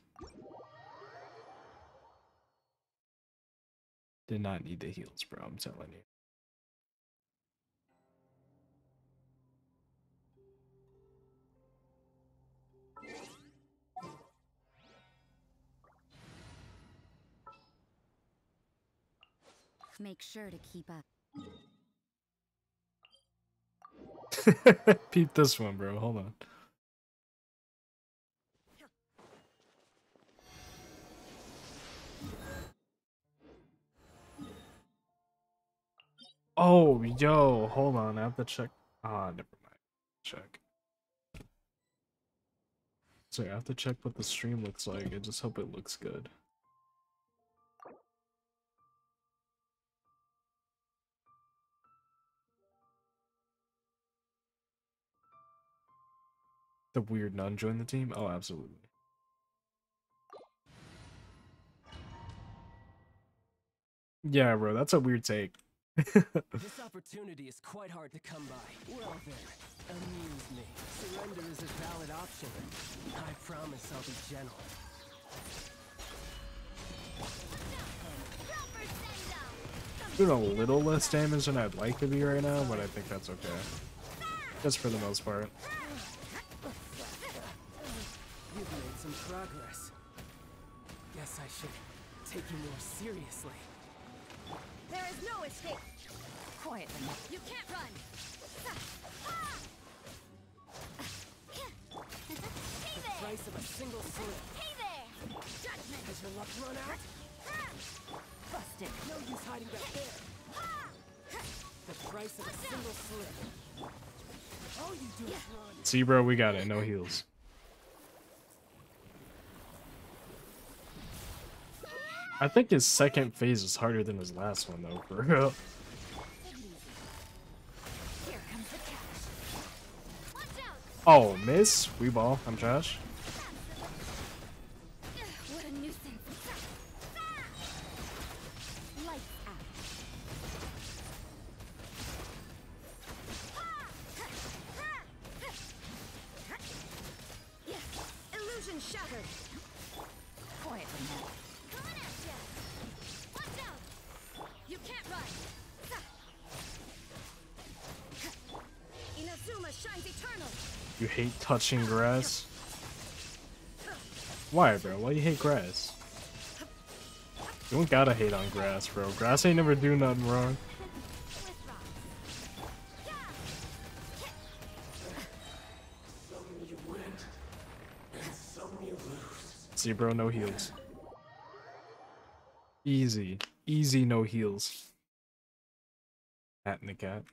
Did not need the heals, bro. I'm telling you. Make sure to keep up. <laughs> Peep this one, bro. Hold on. Oh, yo, hold on. I have to check. Ah, never mind. check. So I have to check what the stream looks like. I just hope it looks good. The weird nun join the team? Oh, absolutely. Yeah, bro, that's a weird take. This opportunity is quite hard to come by. Well then, amuse me. Surrender is a valid option. I promise I'll be gentle. Doing a little less damage than I'd like to be right now, but I think that's okay. Just for the most part. You've made some progress. Guess I should take you more seriously. There is no escape. Quietly. You can't run! The price of a single slip. Hey there! Judgment! Has your luck run out? Busted. No use hiding back there. The price of a single slip. All you do is run. See, bro, we got it. No heals. I think his second phase is harder than his last one, though, for real. Here comes the cash. Watch out! Oh, miss? We ball. I'm trash. Hate touching grass? Why, bro? Why you hate grass? You don't gotta hate on grass, bro. Grass ain't never do nothing wrong. See, bro, no heals. Easy. Easy, no heals. Cat and the cat.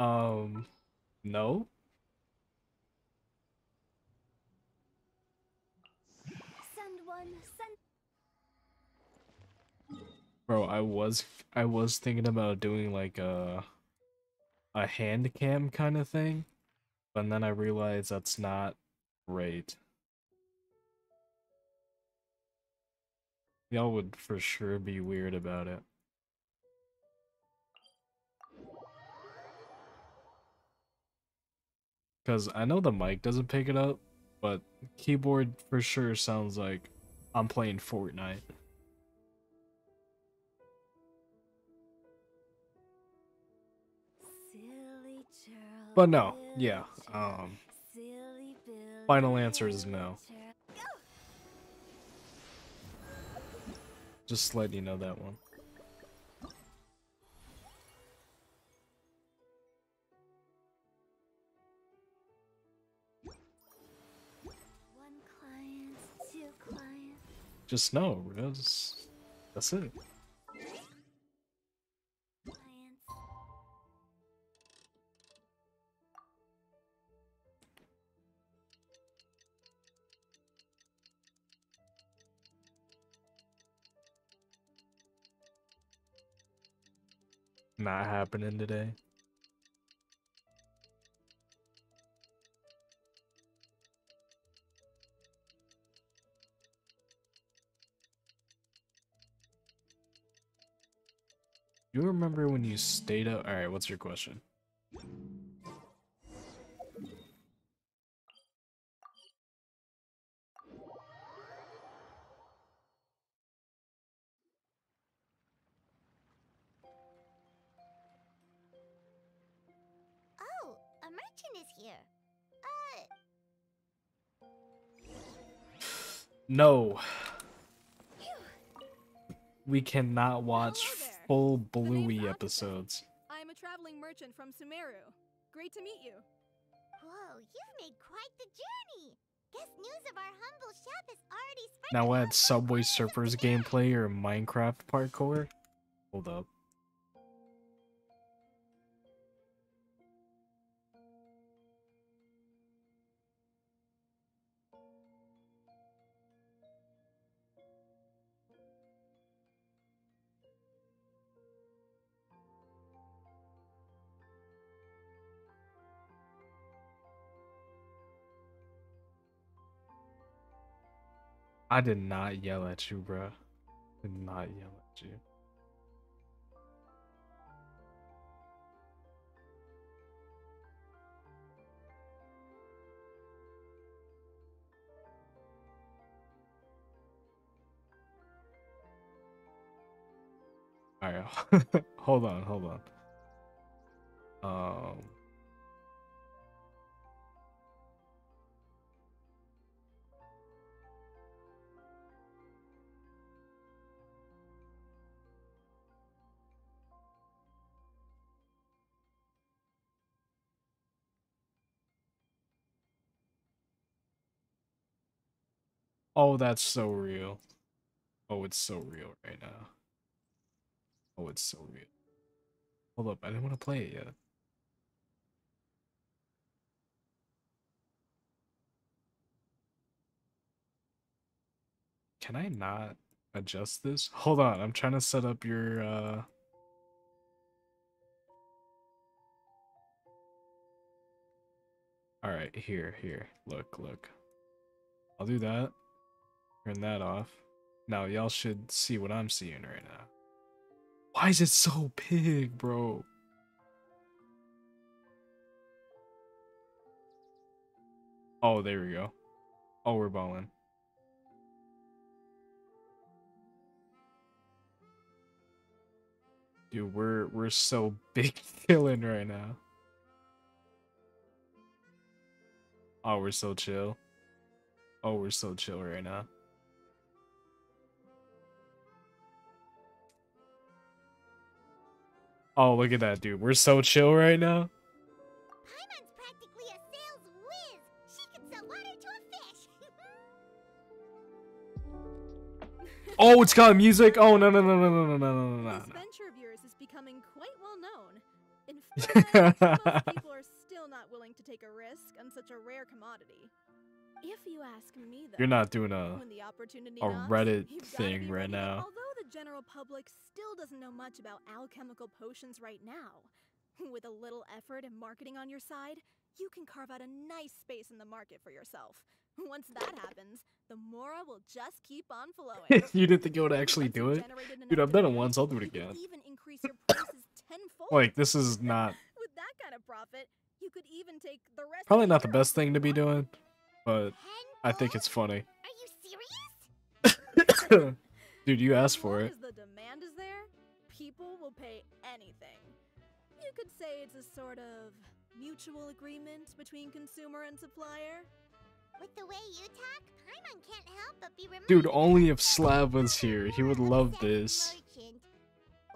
Um, no? Send one, send Bro, I was I was thinking about doing like a a hand cam kind of thing, but then I realized that's not great. Y'all would for sure be weird about it. Cause I know the mic doesn't pick it up, but keyboard for sure sounds like I'm playing Fortnite. But no, yeah, um, final answer is no. Just letting you know that. One Just know. Just, that's it. Not happening today. You remember when you stayed up? All right, what's your question? Oh, a merchant is here. Uh, No. We cannot watch. Full Bluey episodes. I am a traveling merchant from Sumeru. Great to meet you. whoa, you've made quite the journey. Guess news of our humble shop is already spread. Now add Subway. Surfers <laughs> gameplay or Minecraft parkour. Hold up. I did not yell at you, bruh. Did not yell at you. Alright, <laughs> hold on, hold on. Um. Oh, that's so real. Oh, it's so real right now. Oh, it's so real. Hold up, I didn't want to play it yet. Can I not adjust this? Hold on, I'm trying to set up your uh All right, here, here. Look, look. I'll do that. Turn that off. Now y'all should see what I'm seeing right now. Why is it so big, bro? Oh, there we go. Oh, we're balling. Dude, we're we're so <laughs> big killing right now. Oh, we're so chill. Oh, we're so chill right now. Oh, look at that, dude. We're so chill right now. Paimon's practically a sales whiz. She can sell water to a fish. <laughs> Oh, it's got music. Oh, no, no, no, no, no, no, no, no, no, This venture of yours is becoming quite well known. In <laughs> fact, most people are still not willing to take a risk on such a rare commodity. If you ask me, though, You're not doing a. the opportunity a Reddit you've thing right now. Although the general public still doesn't know much about alchemical potions right now, <laughs> with a little effort and marketing on your side, you can carve out a nice space in the market for yourself. <laughs> Once that happens, the Mora will just keep on flowing. <laughs> you didn't think it would actually do it? Dude, I've done it once. I'll do it again. even increase your <coughs> prices tenfold. Like, this is not. With that kind of profit, you could even take the rest. Probably not the best thing to be doing, but I think it's funny. Are you <coughs> serious? Dude, you asked for it. the demand is there, people will pay anything. You could say it's a sort of mutual agreement between consumer and supplier. With the way you talk, Paimon can't help but be reminded Dude, only if Slav was here, he would love this. merchant.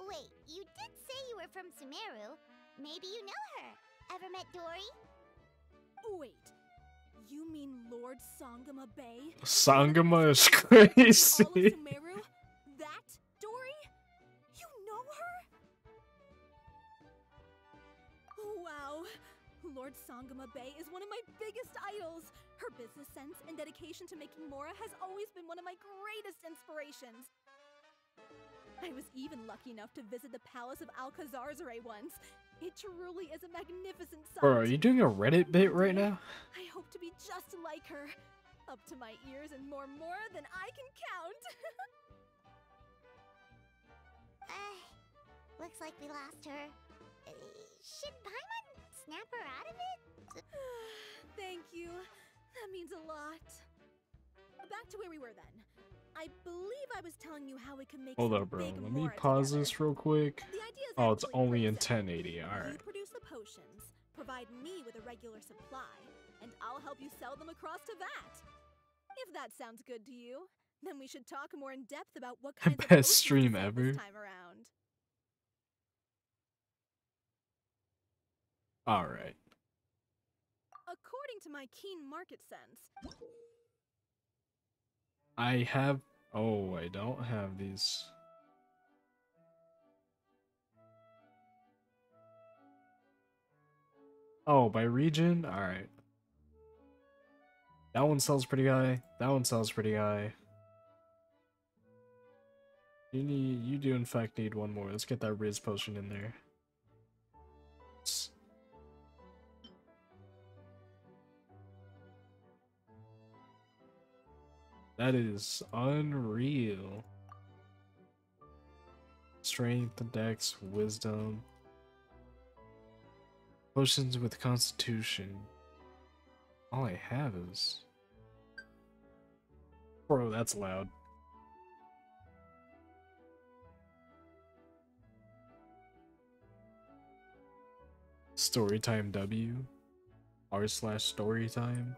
Wait, you did say you were from Sumeru. Maybe you know her. Ever met Dori? Wait, you mean Lord Sangemah Bay? Sangemah is <laughs> crazy. That Dori? You know her? Wow. Lord Sangemah Bay is one of my biggest idols. Her business sense and dedication to making Mora has always been one of my greatest inspirations. I was even lucky enough to visit the Palace of Alcazarzaray once. It truly is a magnificent sight. Bro, are you doing a Reddit bit right now? I hope to be just like her. Up to my ears and more more than I can count. <laughs> Uh, looks like we lost her. Uh, should Paimon snap her out of it? <sighs> Thank you. That means a lot. Back to where we were then. I believe I was telling you how we can make Hold up, bro. Let me pause together. this real quick. The idea is Oh, it's only in 1080. Alright. You produce the potions, provide me with a regular supply, and I'll help you sell them across to that. If that sounds good to you, then we should talk more in depth about what <laughs> kinds of Best stream ever. Time around. Alright. According to my keen market sense, I have... Oh, I don't have these. Oh, by region? Alright. That one sells pretty high. That one sells pretty high. You need, you do in fact need one more. Let's get that Riz potion in there. That is unreal. Strength, dex, wisdom. Potions with constitution. All I have is. Bro, that's loud. Storytime W. R slash storytime.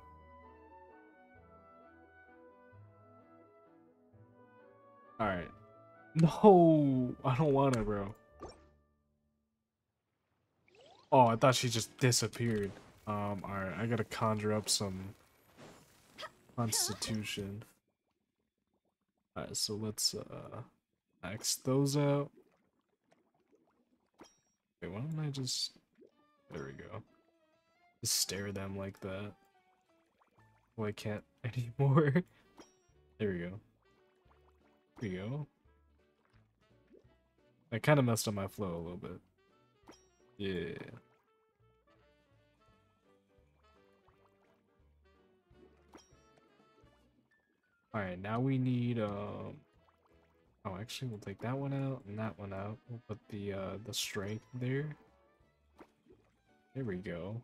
Alright. No, I don't want it, bro. Oh, I thought she just disappeared. Um, alright, I gotta conjure up some constitution. Alright, so let's uh X those out. Wait, why don't I just there we go. Just stare them like that. Well I can't <laughs> anymore. there we go. There go. I kinda messed up my flow a little bit. Yeah. Alright, now we need um Oh actually we'll take that one out and that one out. We'll put the uh the strength there. There we go.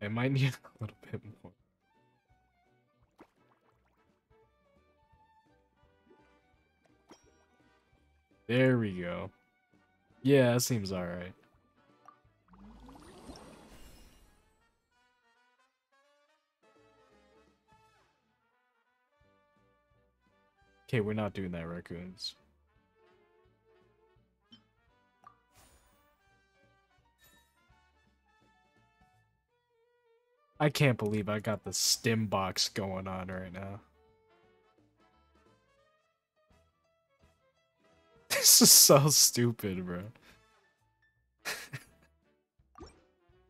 It might <laughs> need a little bit more. There we go. Yeah, that seems alright. Okay, we're not doing that, raccoons. I can't believe I got the stim box going on right now. This is so stupid, bro. <laughs>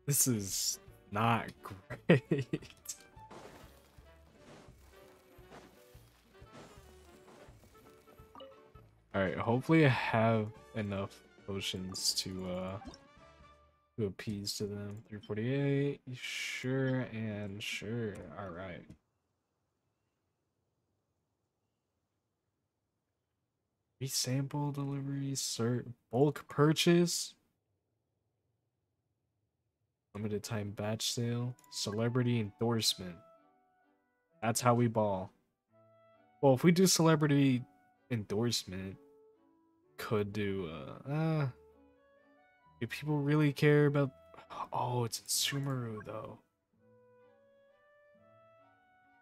this is not great. <laughs> Alright, hopefully I have enough potions to uh to appease to them. 348, sure and sure. Alright. Resample delivery, cert bulk purchase. Limited time batch sale. Celebrity endorsement. That's how we ball. Well, if we do celebrity endorsement, could do uh, uh do people really care about oh it's Sumeru though.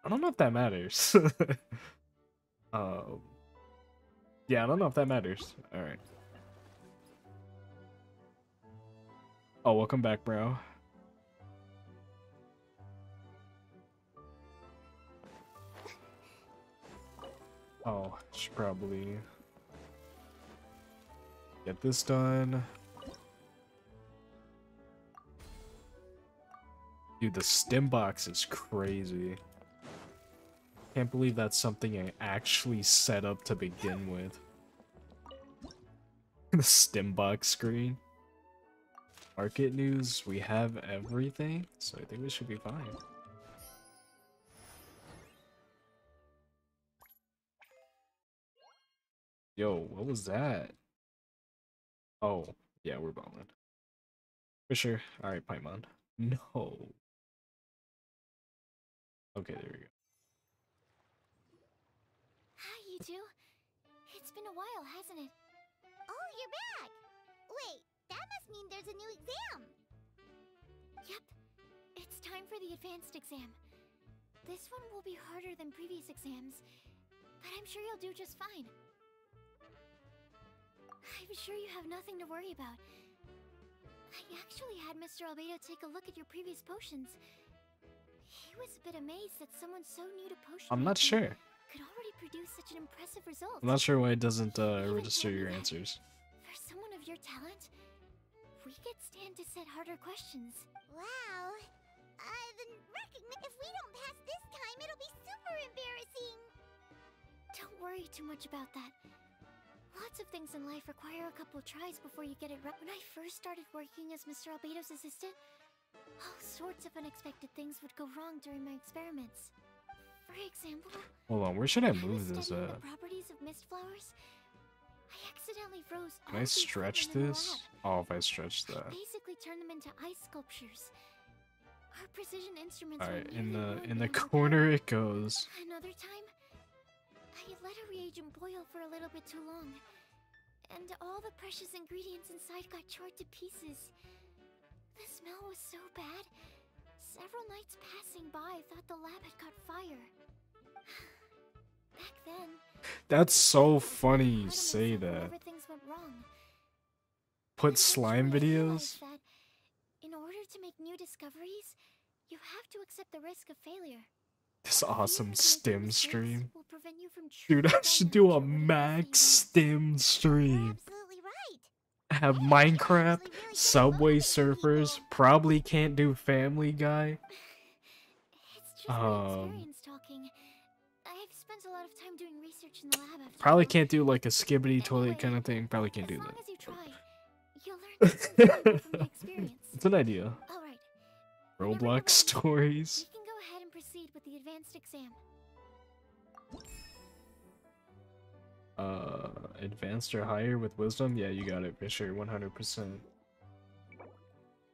I don't know if that matters. <laughs> um yeah, I don't know if that matters. Alright. Oh, welcome back, bro. Oh, should probably get this done. Dude, the stim box is crazy. Can't believe that's something I actually set up to begin with. <laughs> the stim box screen. Market news, we have everything, so I think we should be fine. Yo, what was that? Oh, yeah, we're balling. For sure. Alright, Paimon. <laughs> No. Okay, there we go. Hi, you two. It's been a while, hasn't it? Oh, you're back! Wait, that must mean there's a new exam! Yep. It's time for the advanced exam. This one will be harder than previous exams, but I'm sure you'll do just fine. I'm sure you have nothing to worry about. I actually had Mr. Albedo take a look at your previous potions. He was a bit amazed that someone so new to potion I'm not sure. Could already produce such an impressive result. I'm not sure why it doesn't uh, register your answers. For someone of your talent, we get Stan to set harder questions. Wow. Uh, then recognize if we don't pass this time, it'll be super embarrassing. Don't worry too much about that. Lots of things in life require a couple tries before you get it right. When I first started working as Mr. Albedo's assistant, all sorts of unexpected things would go wrong during my experiments. For example, Hold on, where should I move this at? the properties of mist flowers, I accidentally froze Can I stretch this? Oh, if I stretch that. I Basically turned them into ice sculptures. Our precision instruments Alright, in the in the <laughs> corner it goes. Another time, I let a reagent boil for a little bit too long, and all the precious ingredients inside got charred to pieces. The smell was so bad, several nights passing by thought the lab had caught fire. <sighs> Back then, That's so funny you say hard on myself that. whenever went wrong. Put slime videos? that in order to make new discoveries, you have to accept the risk of failure. This awesome Fear of making stim mistakes stream. will prevent you from Dude, I should do a out what it is that max stim stream. Have Minecraft, actually really good Subway Surfers, probably can't do Family Guy. It's just my Um, experience talking. I've spent a lot of time doing research in the lab after Probably can't do like a skibidi toilet kind of thing. Probably can't do that. as you try, you'll learn something valuable from the experience. It's an idea. All right. Whenever you're Roblox <laughs> stories. We can go ahead and proceed with the advanced exam. Uh, advanced or higher with wisdom? Yeah, you got it for sure, 100%.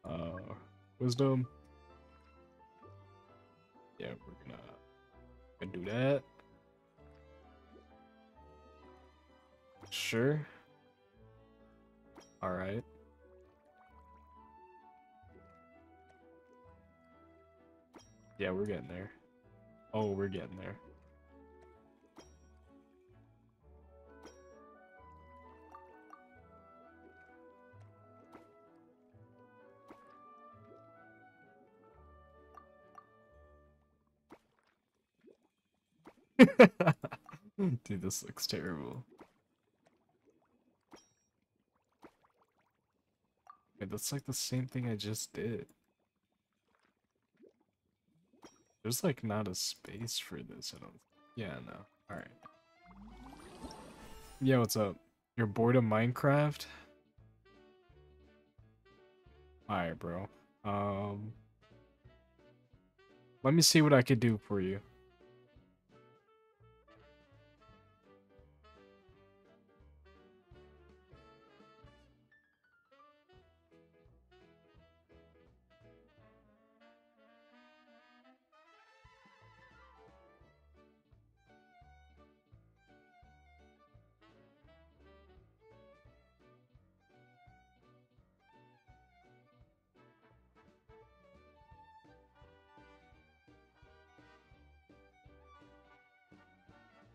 Uh, wisdom. Yeah, we're gonna, gonna do that. Sure. Alright. Yeah, we're getting there. Oh, we're getting there. <laughs> Dude, this looks terrible. Wait, that's like the same thing I just did. There's like not a space for this, I don't Yeah, no. Alright. Yeah, what's up? You're bored of Minecraft? Alright, bro. Um Let me see what I could do for you.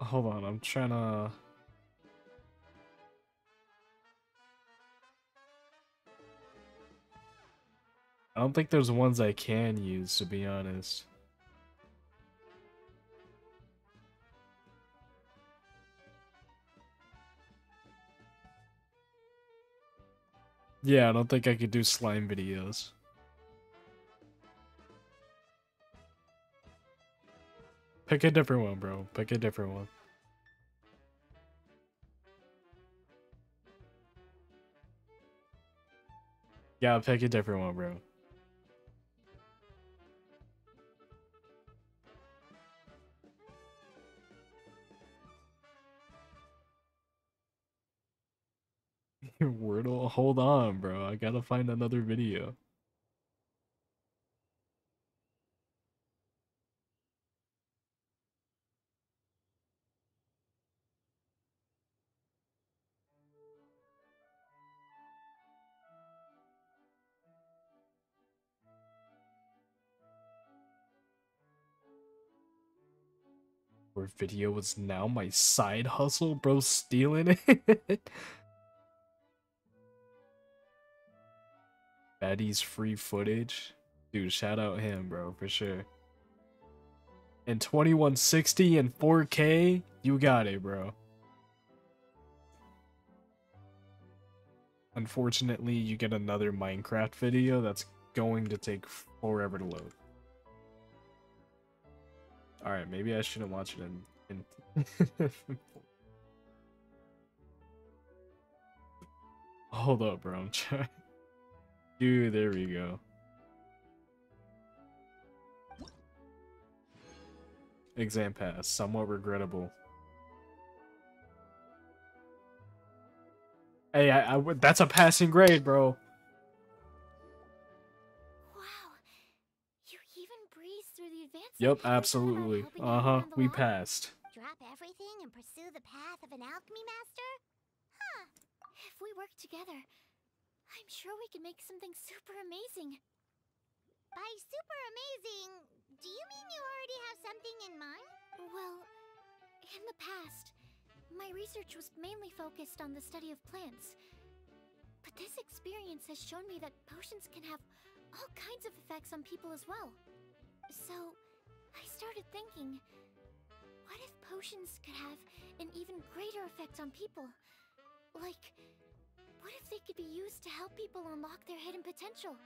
Hold on, I'm trying to. I don't think there's ones I can use, to be honest. Yeah, I don't think I could do slime videos. Pick a different one, bro. Pick a different one. Yeah, pick a different one, bro. <laughs> Wordle, hold on, bro. I gotta find another video. Video is now my side hustle, bro. Stealing <laughs> it. Baddies free footage. Dude, shout out him, bro, for sure. And 2160 and 4K, you got it, bro. unfortunately, you get another Minecraft video that's going to take forever to load. Alright, maybe I shouldn't watch it in. in <laughs> Hold up, bro. I'm trying. <laughs> Dude, there we go. Exam pass, somewhat regrettable. Hey, I, I that's a passing grade, bro. Yep, section. Good job on absolutely. Uh huh. We passed. Drop everything and pursue the path of an alchemy master? Huh. If we work together, I'm sure we can make something super amazing. By super amazing, do you mean you already have something in mind? Well, in the past, my research was mainly focused on the study of plants. But this experience has shown me that potions can have all kinds of effects on people as well. So, started thinking what if potions could have an even greater effect on people? Like, what if they could be used to help people unlock their hidden potential?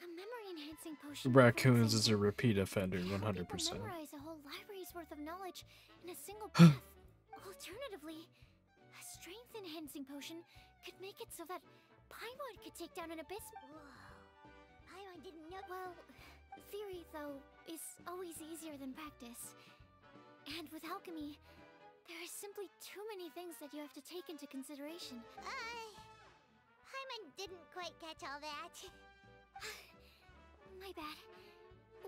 A memory enhancing potion. Raccoons is a repeat offender, 100%. memorize a whole library's worth of knowledge in a single <gasps> breath. Alternatively, a strength enhancing potion could make it so that Paimon could take down an abyss. Whoa. Paimon didn't know. Well, theory, though, is always easier than practice. And with alchemy, there are simply too many things that you have to take into consideration. Uh, Paimon didn't quite catch all that. <laughs> My bad.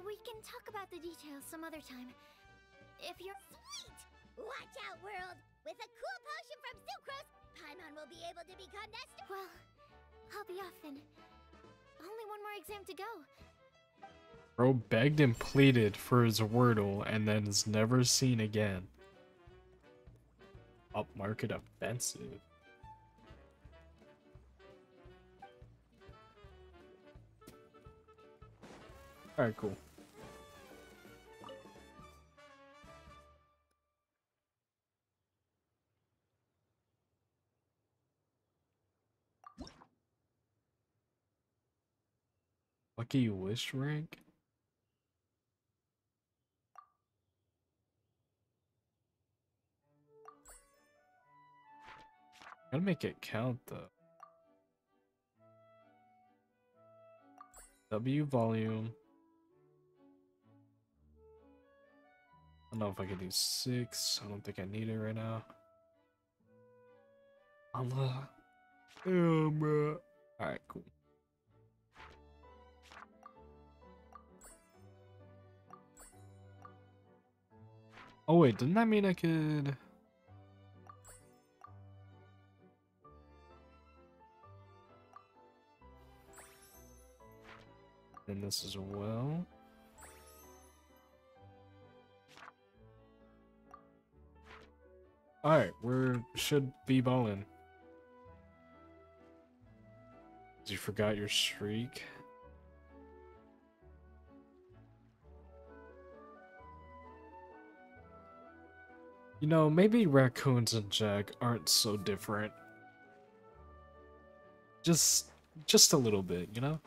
We can talk about the details some other time. If you're sweet! Watch out, world! With a cool potion from Sucrose, Paimon will be able to become Nestor. Well, I'll be off then. Only one more exam to go. Bro begged and pleaded for his Wordle and then is never seen again. Upmarket offensive. Alright, cool. Lucky you wish rank? Gotta make it count though. W volume. I don't know if I can do six. I don't think I need it right now. Oh, bro. Alright, cool. Oh wait, didn't that mean I could? And this as well. Alright, we should be balling. You forgot your streak. You know, maybe raccoons and Jack aren't so different. Just just a little bit, you know?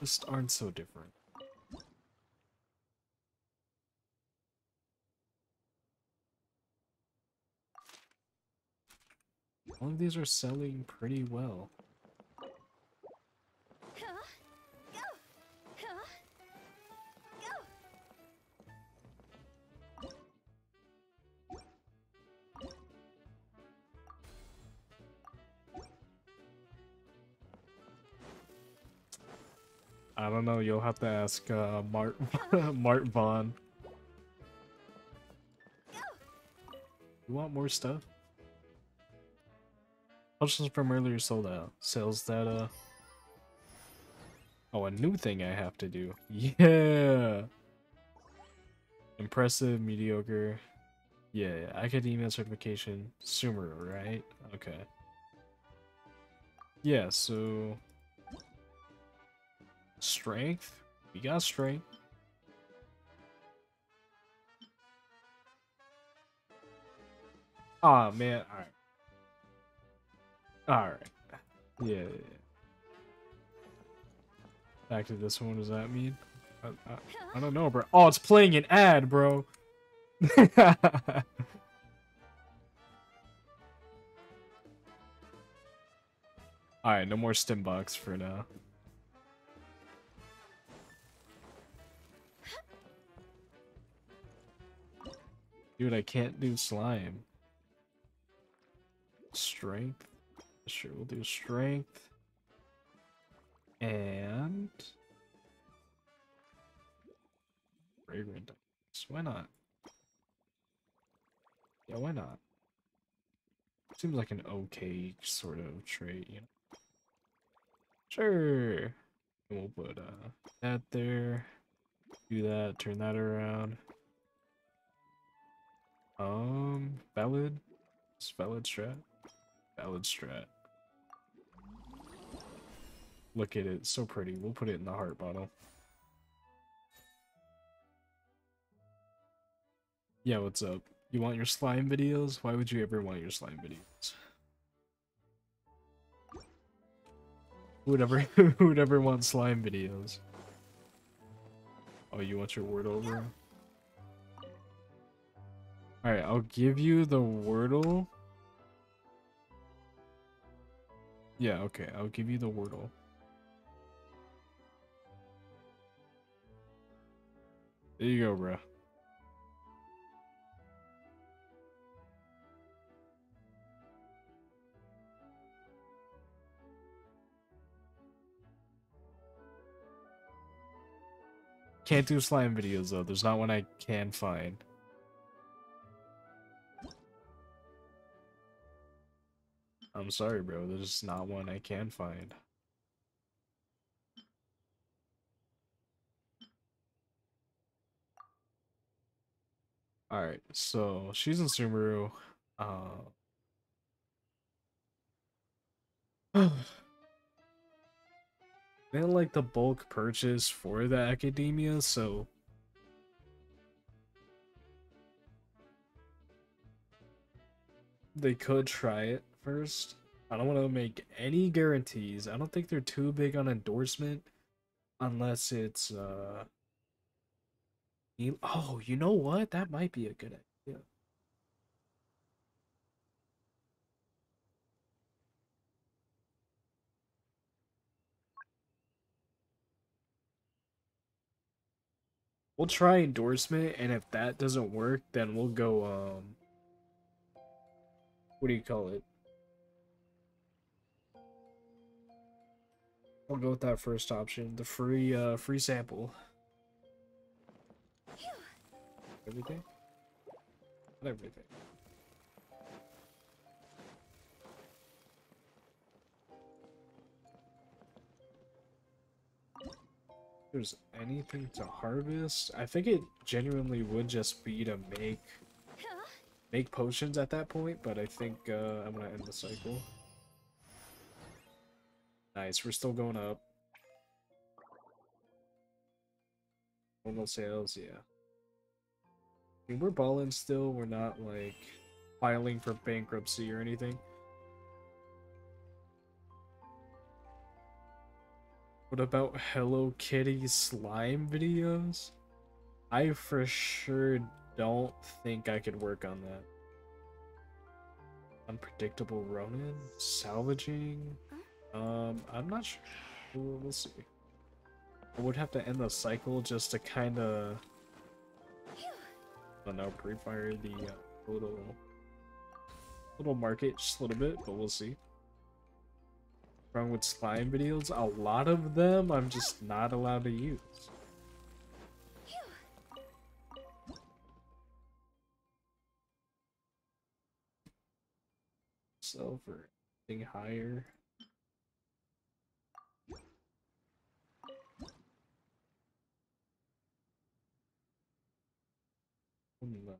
Just aren't so different. All of these are selling pretty well. I don't know, you'll have to ask uh, Mart <laughs> Mart Vaughn. You want more stuff? Potions from earlier sold out. Sales data. Oh, a new thing I have to do. <laughs> Yeah. Impressive, mediocre. Yeah, yeah. Akademiya certification. Sumer, right? Okay. Yeah, so strength. We got strength. Aw, man. Alright. Alright. Yeah, yeah, yeah. Back to this one, what does that mean? I, I, I don't know, bro. Oh, it's playing an ad, bro. <laughs> Alright, no more stim box for now. Dude, I can't do slime. Strength. Sure, we'll do strength. And... Fragrant. Why not? Yeah, why not? Seems like an okay sort of trait, you know? Sure. We'll put uh, that there. Do that, turn that around. Um, valid? Valid strat? Valid strat. Look at it, so pretty. We'll put it in the heart bottle. Yeah, what's up? You want your slime videos? Why would you ever want your slime videos? Who would ever, <laughs> want slime videos? Oh, you want your Wordle, bro? Alright, I'll give you the Wordle. Yeah, okay, I'll give you the Wordle. There you go, bro. Can't do slime videos though. There's not one I can find. I'm sorry, bro. There's not one I can find. Alright, so she's in Sumeru. Uh, <sighs> they like the bulk purchase for the Akademiya, so they could try it first. I don't want to make any guarantees. I don't think they're too big on endorsement unless it's uh Oh, you know what? That might be a good idea. We'll try endorsement, and if that doesn't work, then we'll go, um... What do you call it? I'll go with that first option, the free, uh, free sample. Everything? Not everything. There's anything to harvest, I think it genuinely would just be to make make potions at that point, but I think uh, I'm gonna end the cycle. Nice, we're still going up. Normal sales, yeah. I mean, we're balling still. We're not like filing for bankruptcy or anything. What about Hello Kitty slime videos? I for sure don't think I could work on that. Unpredictable Ronin? Salvaging? Um, I'm not sure. We'll, see. I would have to end the cycle just to kind of I don't know, pre-fire the uh, little little market just a little bit, but we'll see. Wrong with slime videos, a lot of them I'm just not allowed to use. So for anything higher. Hmm, uh,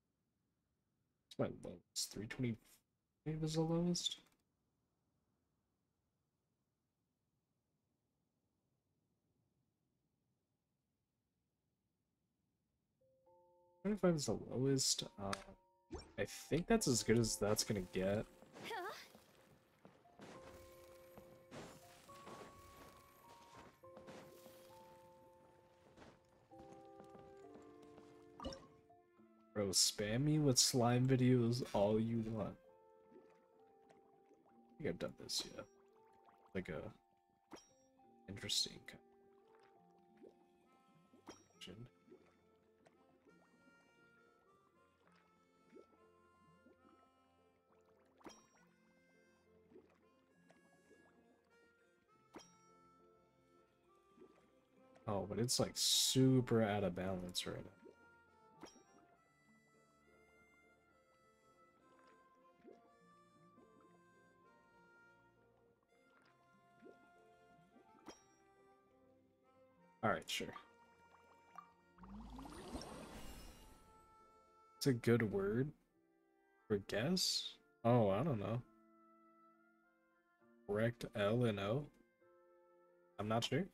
It's my lowest. 325 is the lowest. Twenty-five is the lowest. Uh, I think that's as good as that's gonna get. Bro, spam me with slime videos all you want. I think I've done this, yeah. Like a interesting kind. Oh, but it's like super out of balance right now. Alright, sure. It's a good word for guess? Oh, I don't know. Correct L and O? I'm not sure.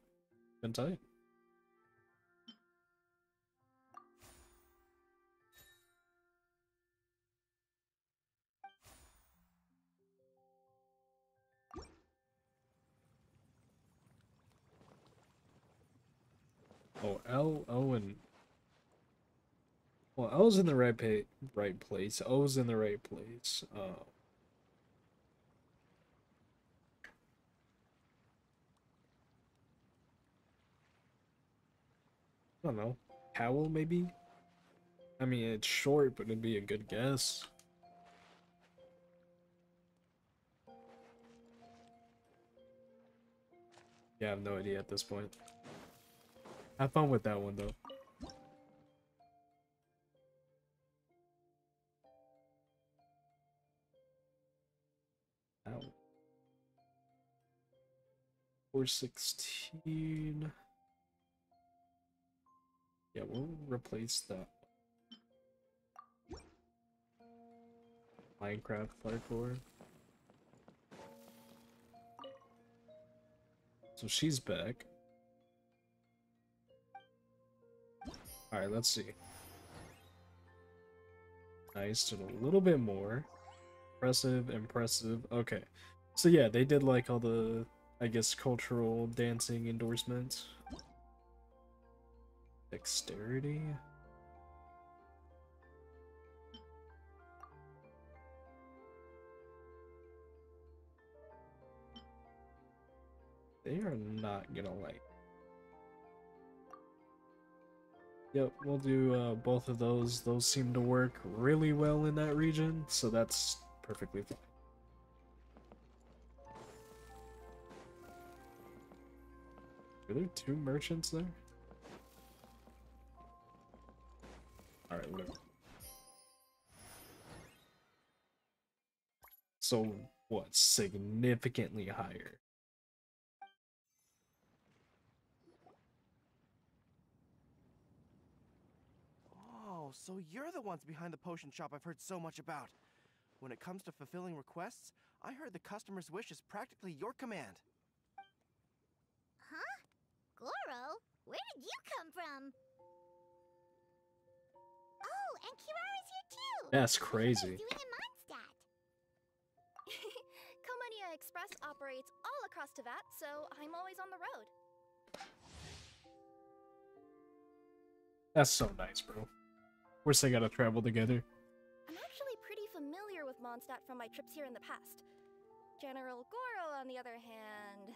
Couldn't tell you. Oh, L, O, and well, L's in the right pa- right place. O's in the right place. Uh, I don't know. Howl, maybe? I mean, it's short, but it'd be a good guess. Yeah, I have no idea at this point. Have fun with that one, though. Ow. 416. Yeah, we'll replace that. Minecraft parkour. So she's back. Alright, let's see. Nice, did a little bit more. Impressive, impressive. Okay. So yeah, they did like all the, I guess, cultural dancing endorsements. Dexterity? They are not gonna like. Yep, we'll do uh, both of those. Those seem to work really well in that region, so that's perfectly fine. Are there two merchants there? Alright, whatever. So, what? Significantly higher. Oh, so you're the ones behind the potion shop I've heard so much about. When it comes to fulfilling requests, I heard the customer's wish is practically your command. Huh? Goro? Where did you come from? Oh, and Kirara's here too! That's What are you crazy. guys doing in Mondstadt? Komaniya <laughs> Express operates all across Teyvat, so I'm always on the road. That's so nice, bro. Of course they gotta travel together. I'm actually pretty familiar with Mondstadt from my trips here in the past. General Goro, on the other hand,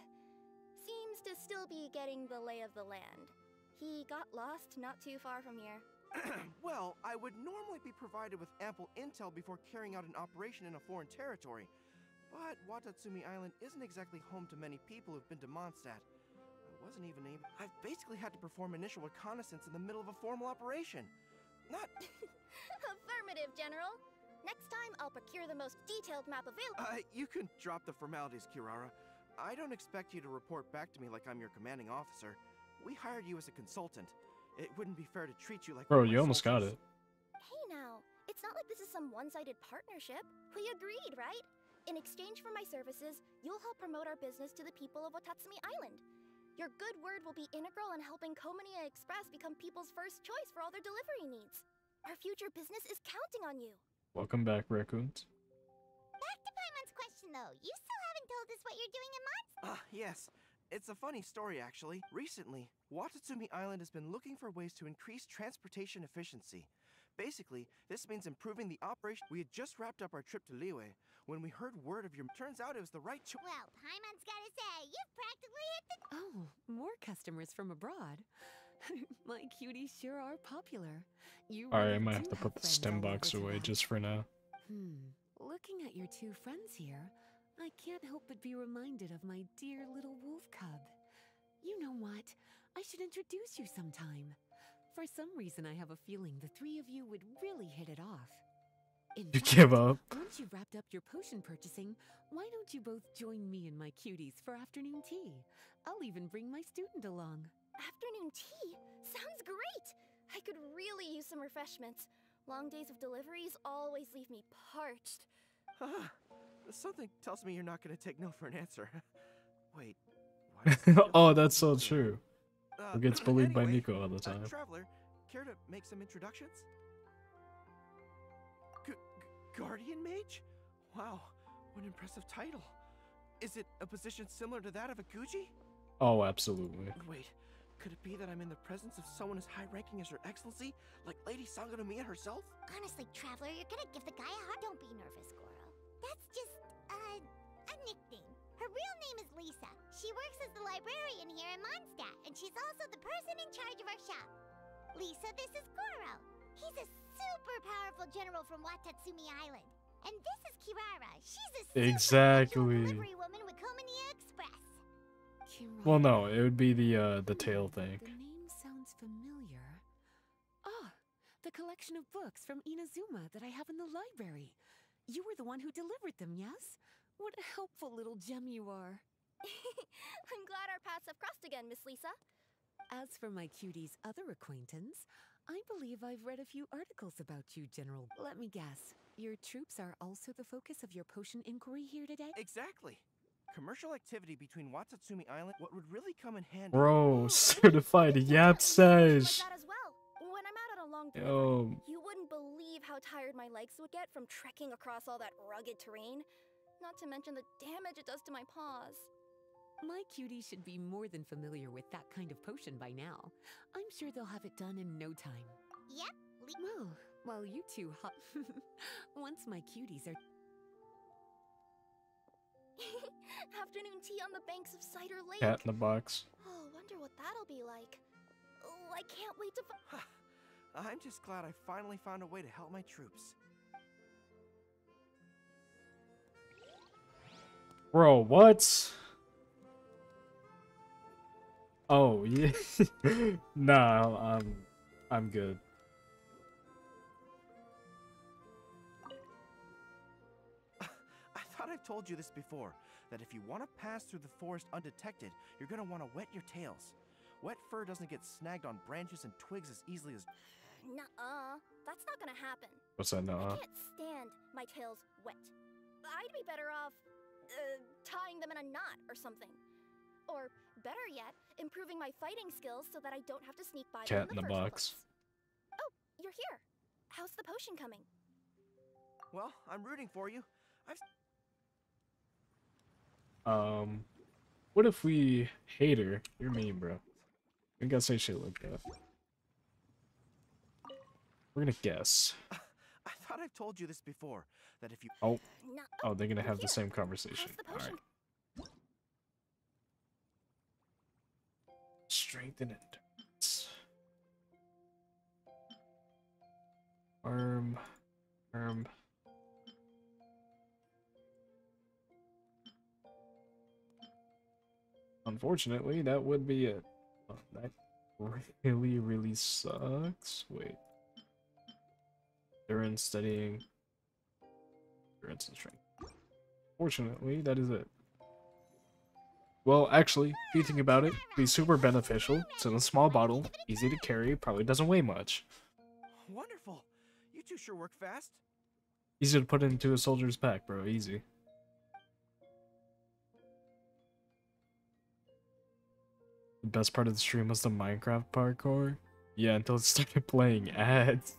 seems to still be getting the lay of the land. He got lost not too far from here. <clears throat> well, I would normally be provided with ample intel before carrying out an operation in a foreign territory. But Watatsumi Island isn't exactly home to many people who've been to Mondstadt. I wasn't even able. I've basically had to perform initial reconnaissance in the middle of a formal operation. Not. <laughs> Affirmative, General. Next time, I'll procure the most detailed map available. Uh, you can drop the formalities, Kirara. I don't expect you to report back to me like I'm your commanding officer. We hired you as a consultant. It wouldn't be fair to treat you like. Bro, you almost got it. Hey now, it's not like this is some one-sided partnership. We agreed, right? In exchange for my services, you'll help promote our business to the people of Watatsumi Island. Your good word will be integral in helping Komaniya Express become people's first choice for all their delivery needs. Our future business is counting on you. Welcome back, raccoons. Back to Paimon's question though. You still haven't told us what you're doing in Mondstadt. Ah, yes. It's a funny story, actually. Recently, Watatsumi Island has been looking for ways to increase transportation efficiency. Basically, this means improving the operation. We had just wrapped up our trip to Liyue when we heard word of your. Turns out it was the right choice. Well, Paimon's gotta say, you've practically hit the. Oh, more customers from abroad. <laughs> My cuties sure are popular. You Alright, I might have to put the stem box away just for now. Hmm. Looking at your two friends here, I can't help but be reminded of my dear little wolf cub. You know what? I should introduce you sometime. For some reason, I have a feeling the three of you would really hit it off. In You fact, give up. Once you've wrapped up your potion purchasing, why don't you both join me and my cuties for afternoon tea? I'll even bring my student along. Afternoon tea? Sounds great! I could really use some refreshments. Long days of deliveries always leave me parched. Ah, something tells me you're not going to take no for an answer. <laughs> Wait. why <laughs> does it feel oh, that's so true. Uh, Who gets <clears throat> bullied by anyway, Nico all the uh, time? traveler, care to make some introductions? Gu- Gu- Guardian Mage? Wow, what an impressive title. Is it a position similar to that of a Guji? Oh, absolutely. Wait, could it be that I'm in the presence of someone as high ranking as Her Excellency, like Lady Sangonomiya herself? Honestly, Traveler, you're gonna give the guy a hard. Don't be nervous, Goro. That's just, uh, a nickname. Her real name is Lisa. She works as the librarian here in Mondstadt, and she's also the person in charge of our shop. Lisa, this is Goro. He's a super powerful general from Watatsumi Island. And this is Kirara. She's a super Exactly. delivery woman with Komaniya Express. Well, no, it would be the uh the tail thing. The name sounds familiar. Ah, the collection of books from Inazuma that I have in the library. You were the one who delivered them, yes? What a helpful little gem you are. <laughs> I'm glad our paths have crossed again, Miss Lisa. As for my cutie's other acquaintance, I believe I've read a few articles about you, General. Let me guess. Your troops are also the focus of your potion inquiry here today? Exactly. Commercial activity between Watatsumi Island, what would really come in handy. Bro, <laughs> certified yap says. Like that as well. When I'm out on a long Yo. you wouldn't believe how tired my legs would get from trekking across all that rugged terrain. Not to mention the damage it does to my paws. My cutie should be more than familiar with that kind of potion by now. I'm sure they'll have it done in no time. Yep. Well, while you two hop. <laughs> Once my cuties are. <laughs> Afternoon tea on the banks of Cider Lake. Cat in the box. Oh, wonder what that'll be like. Oh, I can't wait to. Fi- <sighs> I'm just glad I finally found a way to help my troops. Bro, what? Oh yeah. <laughs> no, I'm I'm good. <laughs> I thought I've told you this before that if you want to pass through the forest undetected, you're going to want to wet your tails. Wet fur doesn't get snagged on branches and twigs as easily as. <sighs> Nuh-uh. That's not gonna happen. What's that I can't stand my tails wet. I'd be better off uh, tying them in a knot or something. Or better yet, improving my fighting skills so that I don't have to sneak by them Cat in in the the box. place. Oh, you're here. How's the potion coming? Well, I'm rooting for you. I've. Um, what if we hate her? You're mean, bro. We gotta say shit like that. We're gonna guess. <laughs> I thought I've told you this before that if you. Oh, No. oh, they're gonna have the same conversation. The All right. Strength and endurance. Arm, arm. Unfortunately, that would be it. Oh, that really, really sucks. Wait. Endurance, studying. Endurance and strength. Fortunately, that is it. Well, actually, if you think about it, be super beneficial. It's in a small bottle, easy to carry, probably doesn't weigh much. Wonderful. You two sure work fast. Easy to put into a soldier's pack, bro. Easy. The best part of the stream was the Minecraft parkour. Yeah, until it started <laughs> playing ads.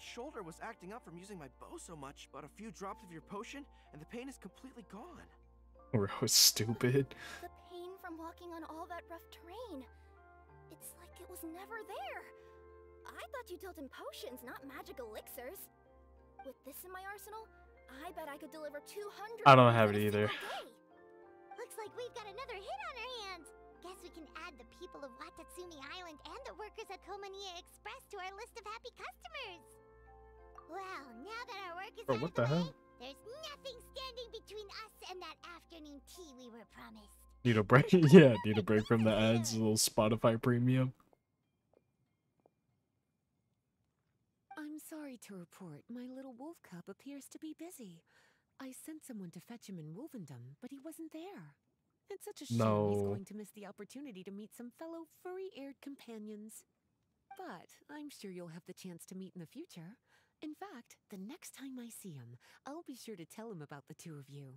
Shoulder was acting up from using my bow so much, but a few drops of your potion, and the pain is completely gone. <laughs> Bro, stupid. The pain from walking on all that rough terrain. It's like it was never there. I thought you dealt in potions, not magic elixirs. With this in my arsenal, I bet I could deliver 200 I don't have it either. Looks like we've got another hit on our hands. Guess we can add the people of Watatsumi Island and the workers at Komaniya Express to our list of happy customers. Well, now that our work is Bro, out what of the, the hell? there's nothing standing between us and that afternoon tea we were promised. Need a break? <laughs> yeah, need a break from the ads. A little Spotify premium. I'm sorry to report my little wolf cub appears to be busy. I sent someone to fetch him in Wolvendom, but he wasn't there. It's such a shame he's going to miss the opportunity to meet some fellow furry-eared companions. But I'm sure you'll have the chance to meet in the future. In fact, the next time I see him, I'll be sure to tell him about the two of you.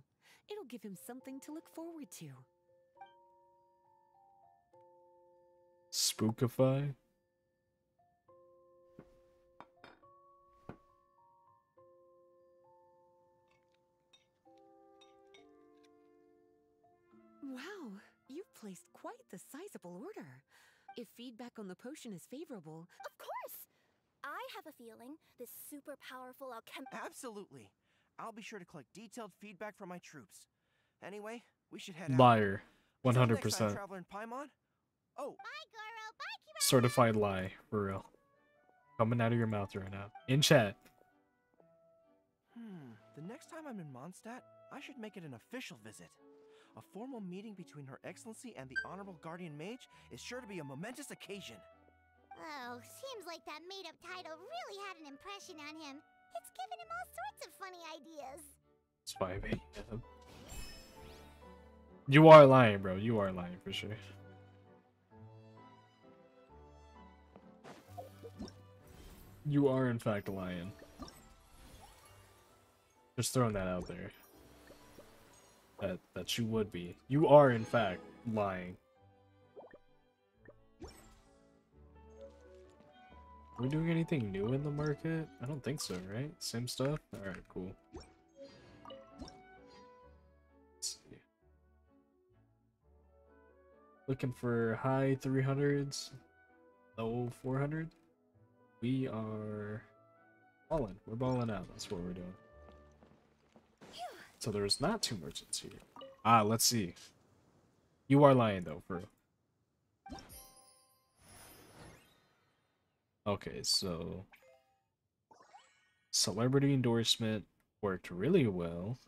It'll give him something to look forward to. Spookify. Wow, you've placed quite the sizable order. If feedback on the potion is favorable, Of course! I have a feeling this super powerful alchem- Absolutely. I'll be sure to collect detailed feedback from my troops. Anyway, we should head out. Liar. Until next time, 100%. In Paimon. Oh, Certified lie. For real. Coming out of your mouth right now. In chat. Hmm. The next time I'm in Mondstadt, I should make it an official visit. A formal meeting between Her Excellency and the Honorable Guardian Mage is sure to be a momentous occasion. Oh, seems like that made-up title really had an impression on him. It's given him all sorts of funny ideas. It's 5 a.m. You are lying, bro. You are lying for sure. You are in fact lying. Just throwing that out there. That that you would be. You are in fact lying. Are we doing anything new in the market? I don't think so, right? Same stuff? Alright, cool. Looking for high 300s, low 400. We are balling. We're balling out. That's what we're doing. So there's not two merchants here. Ah, let's see. You are lying though, for Okay, so celebrity endorsement worked really well.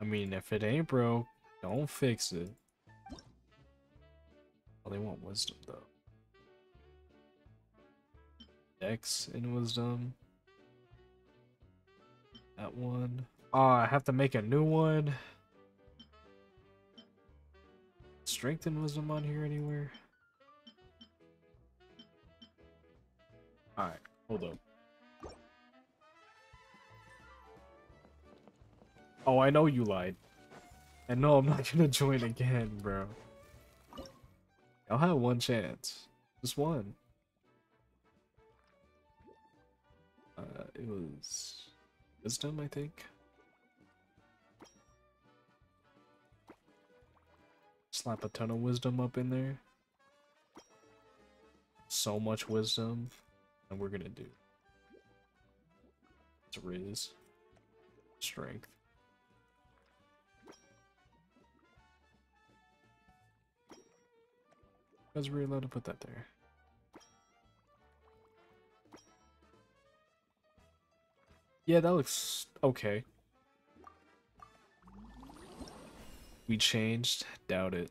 I mean, if it ain't broke, don't fix it. Oh, they want wisdom though. Dex in wisdom. That one. Oh, I have to make a new one. Strength and wisdom on here anywhere? Alright, hold up. Oh, I know you lied. And no, I'm not <laughs> gonna join again, bro. I'll have one chance. Just one. Uh, it was wisdom, I think. Slap a ton of wisdom up in there. So much wisdom. And we're gonna do. It's Riz. Strength. Because we're allowed to put that there. Yeah, that looks okay. We changed? Doubt it.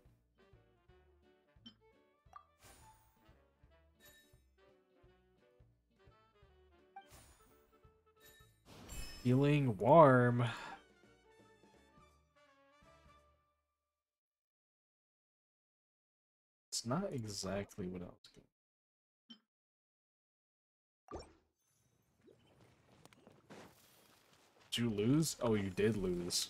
Feeling warm. It's not exactly what I was going. Did you lose? Oh, you did lose.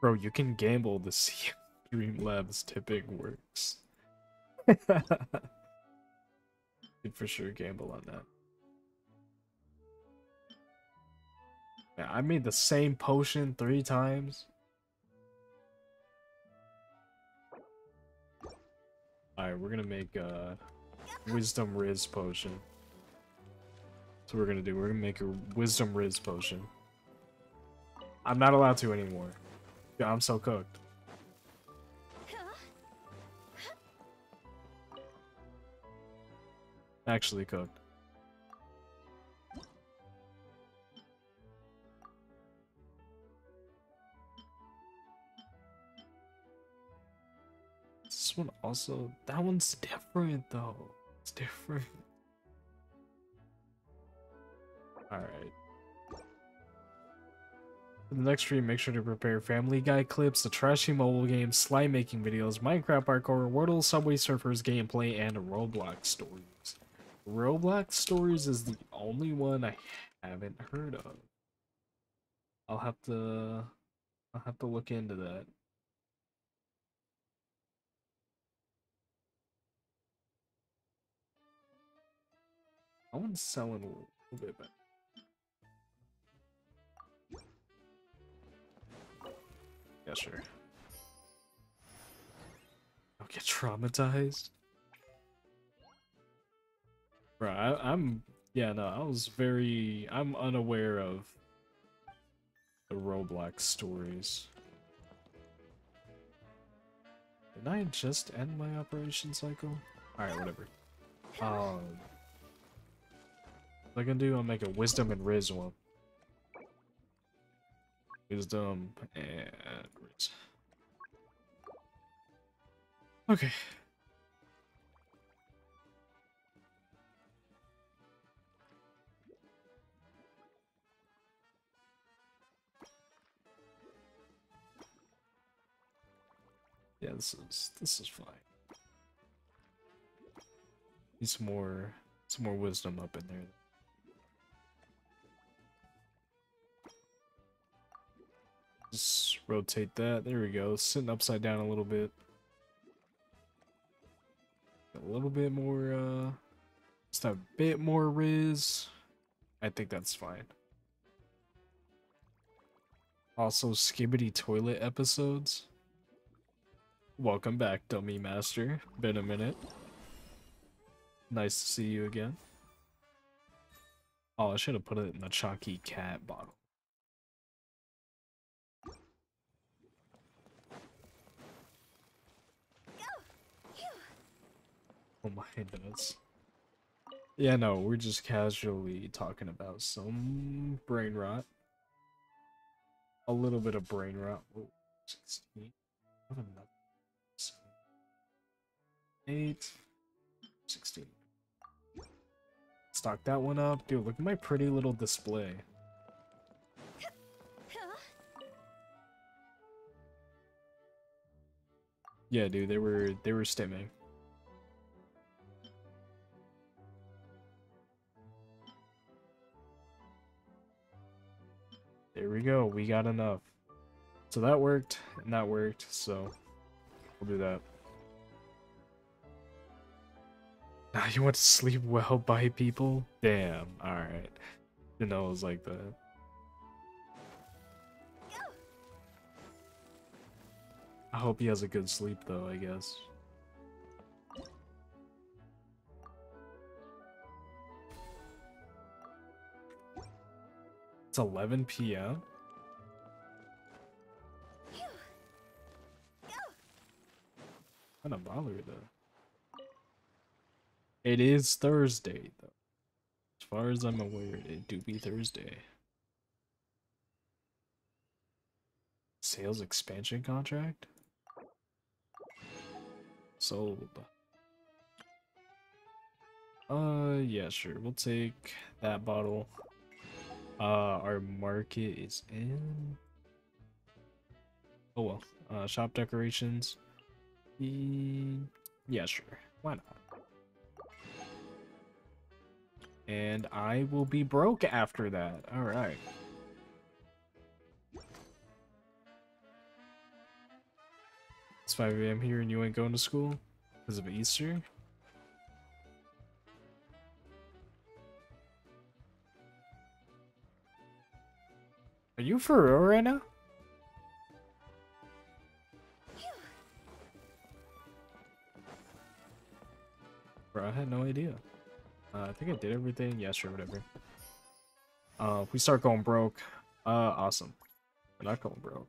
Bro, you can gamble to see if <laughs> Streamlabs tipping works. <laughs> could for sure gamble on that. I made the same potion three times. Alright, we're gonna make a Wisdom Riz potion. That's what we're gonna do. We're gonna make a Wisdom Riz potion. I'm not allowed to anymore. Yeah, I'm so cooked. Actually cooked. This one also, that one's different though. It's different. Alright. For the next stream, make sure to prepare Family Guy clips, the trashy mobile games, slime making videos, Minecraft parkour, Wordle, Subway Surfers gameplay, and Roblox stories. Roblox stories is the only one I haven't heard of. I'll have to I'll have to look into that. That one's selling a little bit better. Yeah, sure. I'll get traumatized. Bro, I, I'm yeah, no, I was very I'm unaware of the Roblox stories. Did I just end my operation cycle? Alright, whatever. Um what I can do, I'll make a wisdom and riz one. Wisdom and riz. Okay. Yeah, this is this is fine. Need some more some more wisdom up in there. Just rotate that. There we go. Sitting upside down a little bit. A little bit more, uh, just a bit more Riz. I think that's fine. Also, Skibidi Toilet episodes. Welcome back, Dummy Master. Been a minute. Nice to see you again. Oh, I should have put it in the Chalky Cat bottle. Oh my goodness. Yeah, no, we're just casually talking about some brain rot. A little bit of brain rot. Whoa, 16. What another? 8. 16. Stock that one up. Dude, look at my pretty little display. Yeah, dude, they were they were stimming. There we go. We got enough. So that worked, and that worked, so we'll do that. Now you want to sleep well by people? Damn, alright. Didn't know it was like that. I hope he has a good sleep though, I guess. It's 11 p.m. Kind of bother though. It is Thursday though. As far as I'm aware, it do be Thursday. Sales expansion contract? Sold. Uh, yeah, sure. We'll take that bottle. Uh, our market is in. Oh well. Uh, shop decorations. E yeah, sure. Why not? And I will be broke after that. All right. It's 5 a.m. here and you ain't going to school because of Easter? Are you for real right now? Bro, I had no idea. Uh, I think I did everything. Yeah, sure, whatever. Uh, if we start going broke, uh, awesome. We're not going broke.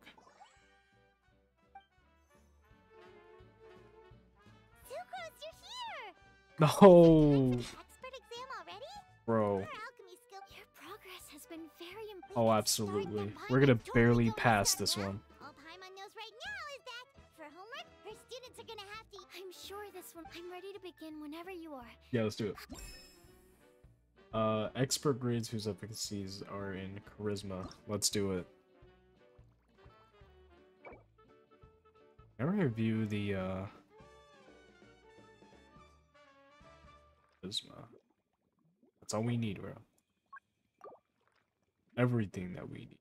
Sucrose, you're here! No, Expert exam already? bro. Your alchemy skill. Your progress has been very. Oh, absolutely. We're gonna barely pass this one. All Paimon knows right now is that for homework, her students are gonna have to. I'm sure this one. I'm ready to begin whenever you are. Yeah, let's do it. <laughs> Uh, expert grades whose efficacies are in charisma. Let's do it. Can I review the, uh... Charisma. That's all we need, bro. Everything that we need.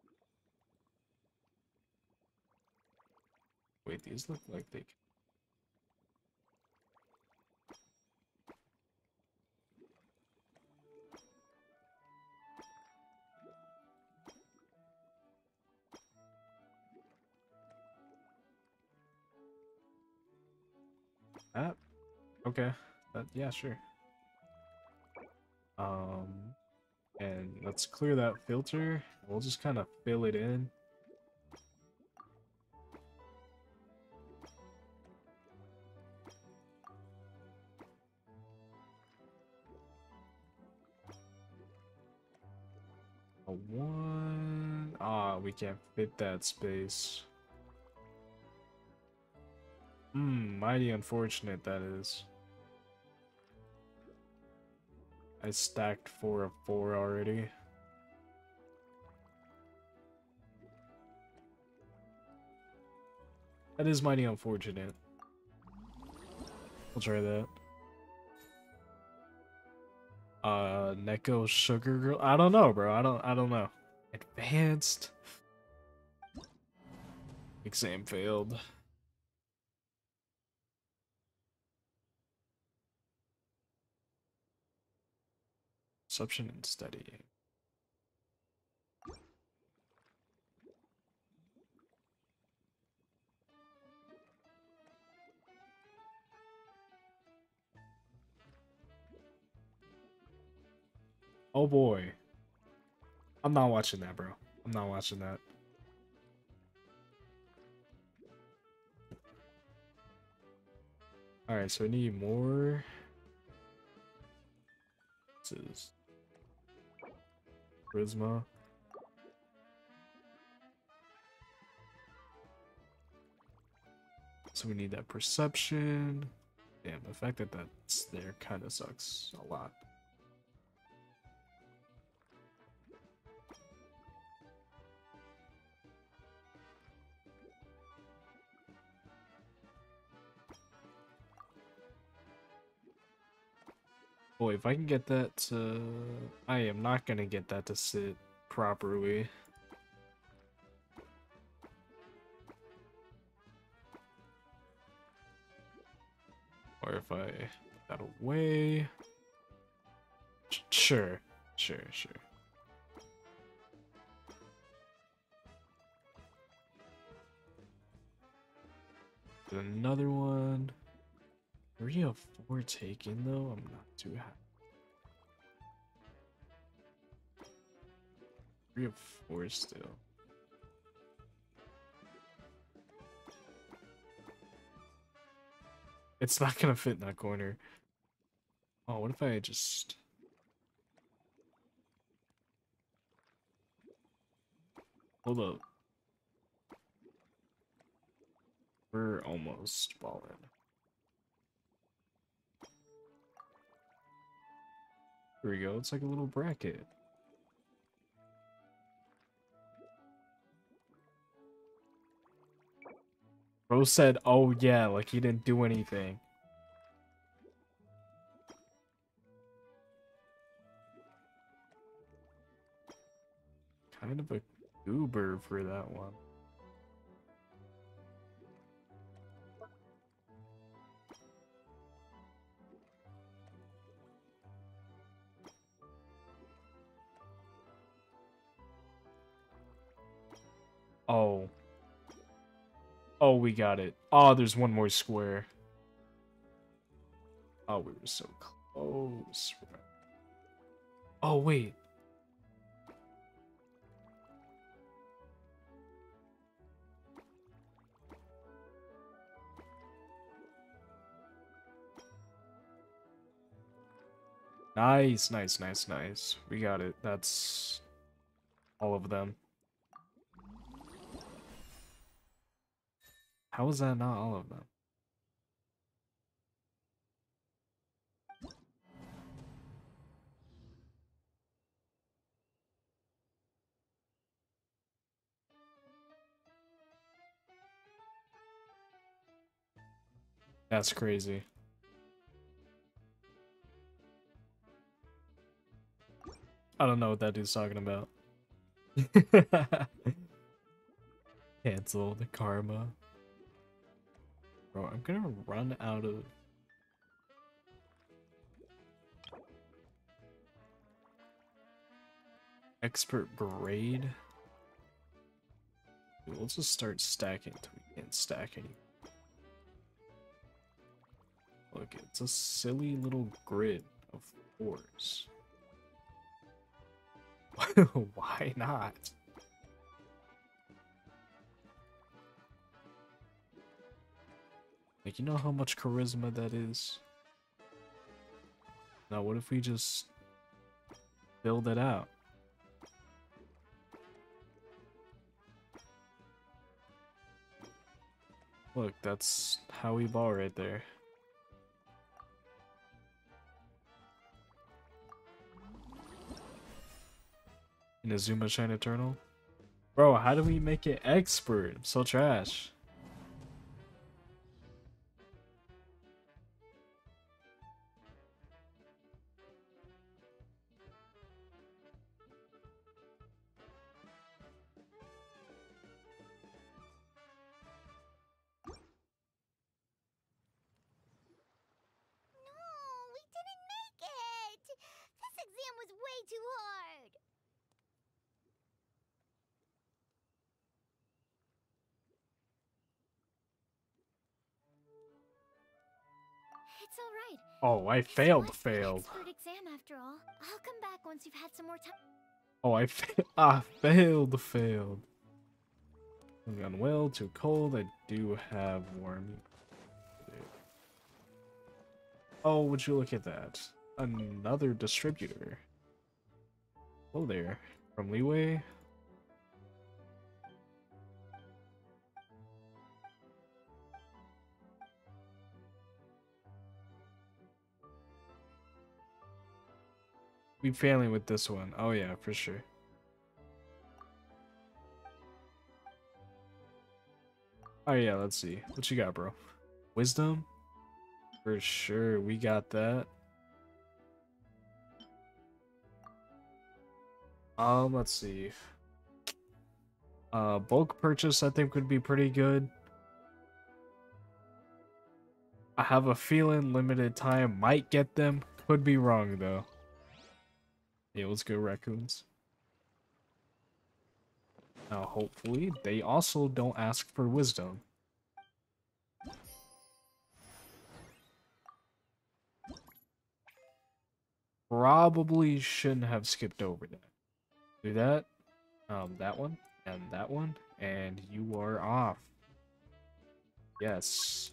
Wait, these look like they... Ah, okay. That, yeah, sure. Um, and let's clear that filter. We'll just kind of fill it in. A one. Ah, we can't fit that space. Hmm, mighty unfortunate that is. I stacked four of four already. That is mighty unfortunate. We'll try that. Uh, Neko Sugar Girl. I don't know, bro. I don't. I don't know. Advanced. Exam failed. Perception and studying. Oh boy. I'm not watching that, bro. I'm not watching that. Alright, so I need more. This is Charisma. So we need that perception. Damn, the fact that that's there kind of sucks a lot. Boy, if I can get that to... I am not gonna get that to sit properly. Or if I that away... Sure, sure, sure. Another one. Three of four taken though, I'm not too happy. Three of four still. It's not gonna fit in that corner. Oh, what if I just... Hold up. We're almost balling. Here we go. It's like a little bracket. Bro said, oh yeah, like he didn't do anything. Kind of a goober for that one. Oh. Oh, we got it. Oh, there's one more square. Oh, we were so close. Oh. Oh, wait. Nice, nice, nice, nice. We got it. That's all of them. How is that not all of them? That's crazy. I don't know what that dude's talking about. <laughs> Cancel the karma. Bro, I'm gonna run out of expert grade. Dude, We'll just start stacking until we can't stack. Look, it's a silly little grid of fours. <laughs> Why not? Like, you know how much charisma that is? Now, what if we just build it out? Look, that's how we ball right there. In Inazuma Shine Eternal? Bro, how do we make it expert? I'm so trash. Way too hard! It's alright. Oh, I failed, failed. Exam after all. I'll come back once you've had some more time. Oh, I, fa- I <laughs> ah, failed, failed. I'm unwell, too cold. I do have warm. Oh, would you look at that? Another distributor. Hello there. From Liyue. We failing with this one. Oh yeah, for sure. Oh yeah, let's see. What you got, bro? Wisdom? For sure, we got that. Um, let's see. Uh, bulk purchase I think would be pretty good. I have a feeling limited time might get them. Could be wrong though. Yeah, let's go raccoons. Now, hopefully, they also don't ask for wisdom. Probably shouldn't have skipped over that. Do that, um, that one, and that one, and you are off. Yes.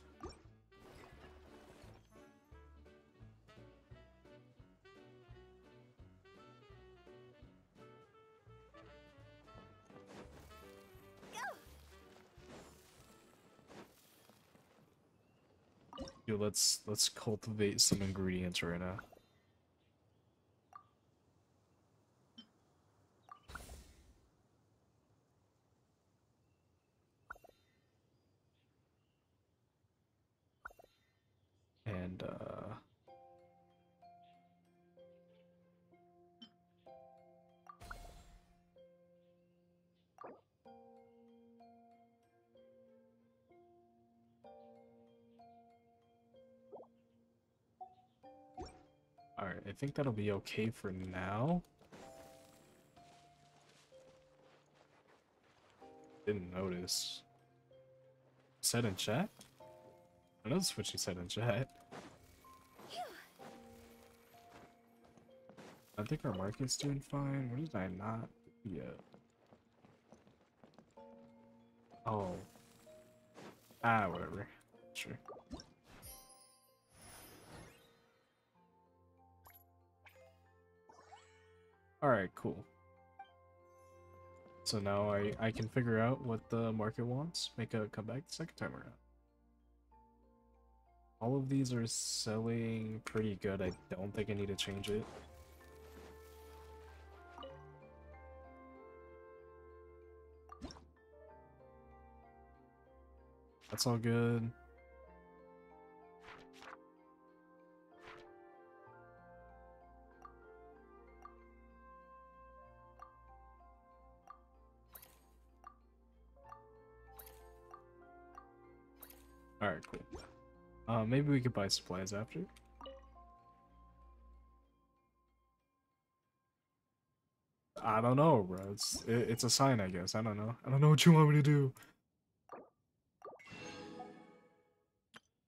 Yo, let's let's cultivate some ingredients right now. Uh Alright, I think that'll be okay for now. Didn't notice. Said in chat? I noticed what she said in chat. I think our market's doing fine. What did I not yet? Oh. Ah, whatever. Sure. Alright, cool. So now I, I can figure out what the market wants, make a comeback the second time around. All of these are selling pretty good. I don't think I need to change it. That's all good. Alright, cool. Uh, maybe we could buy supplies after. I don't know, bro. It's it, it's a sign, I guess. I don't know. I don't know what you want me to do.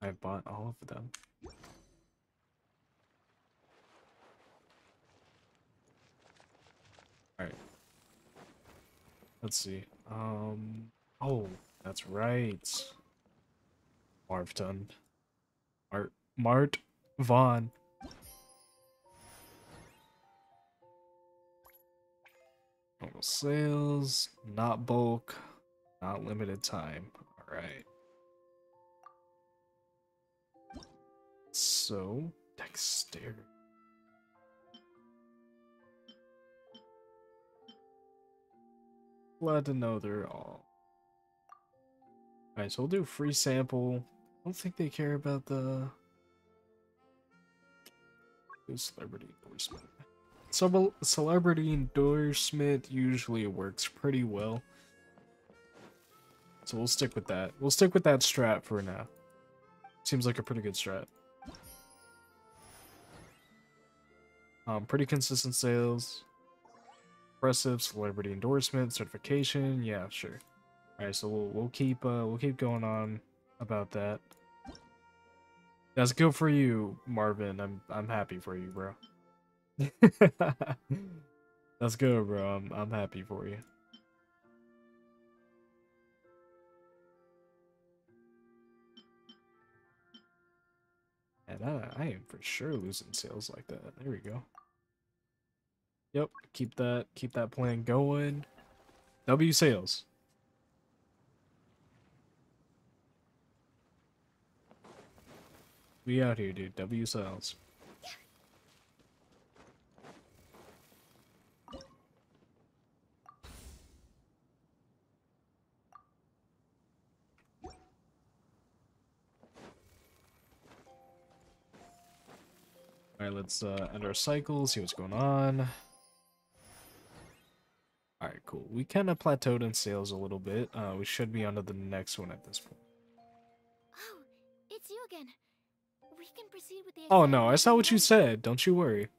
I bought all of them. Alright. Let's see. Um. Oh, that's right. Marvton. Mart. Mart. Vaughn. Normal sales. Not bulk. Not limited time. Alright. So, dexterity. Glad to know they're all. Alright, so we'll do free sample. I don't think they care about the celebrity endorsement. So celebrity endorsement usually works pretty well. So we'll stick with that. We'll stick with that strat for now. Seems like a pretty good strat. Um, pretty consistent sales. Impressive celebrity endorsement, certification. Yeah, sure. All right, so we'll we'll keep uh we'll keep going on about that. That's good for you, Marvin. I'm I'm happy for you, bro. <laughs> That's good, bro. I'm I'm happy for you. And I, I am for sure losing sales like that. There we go. Yep, keep that keep that plan going. W sales. We out here, dude. W sales. Alright, let's uh, end our cycle, see what's going on. Alright, cool. We kind of plateaued in sales a little bit. Uh, we should be on to the next one at this point. Oh, it's you again. We can proceed with the. Oh no, I saw what you said. Don't you worry.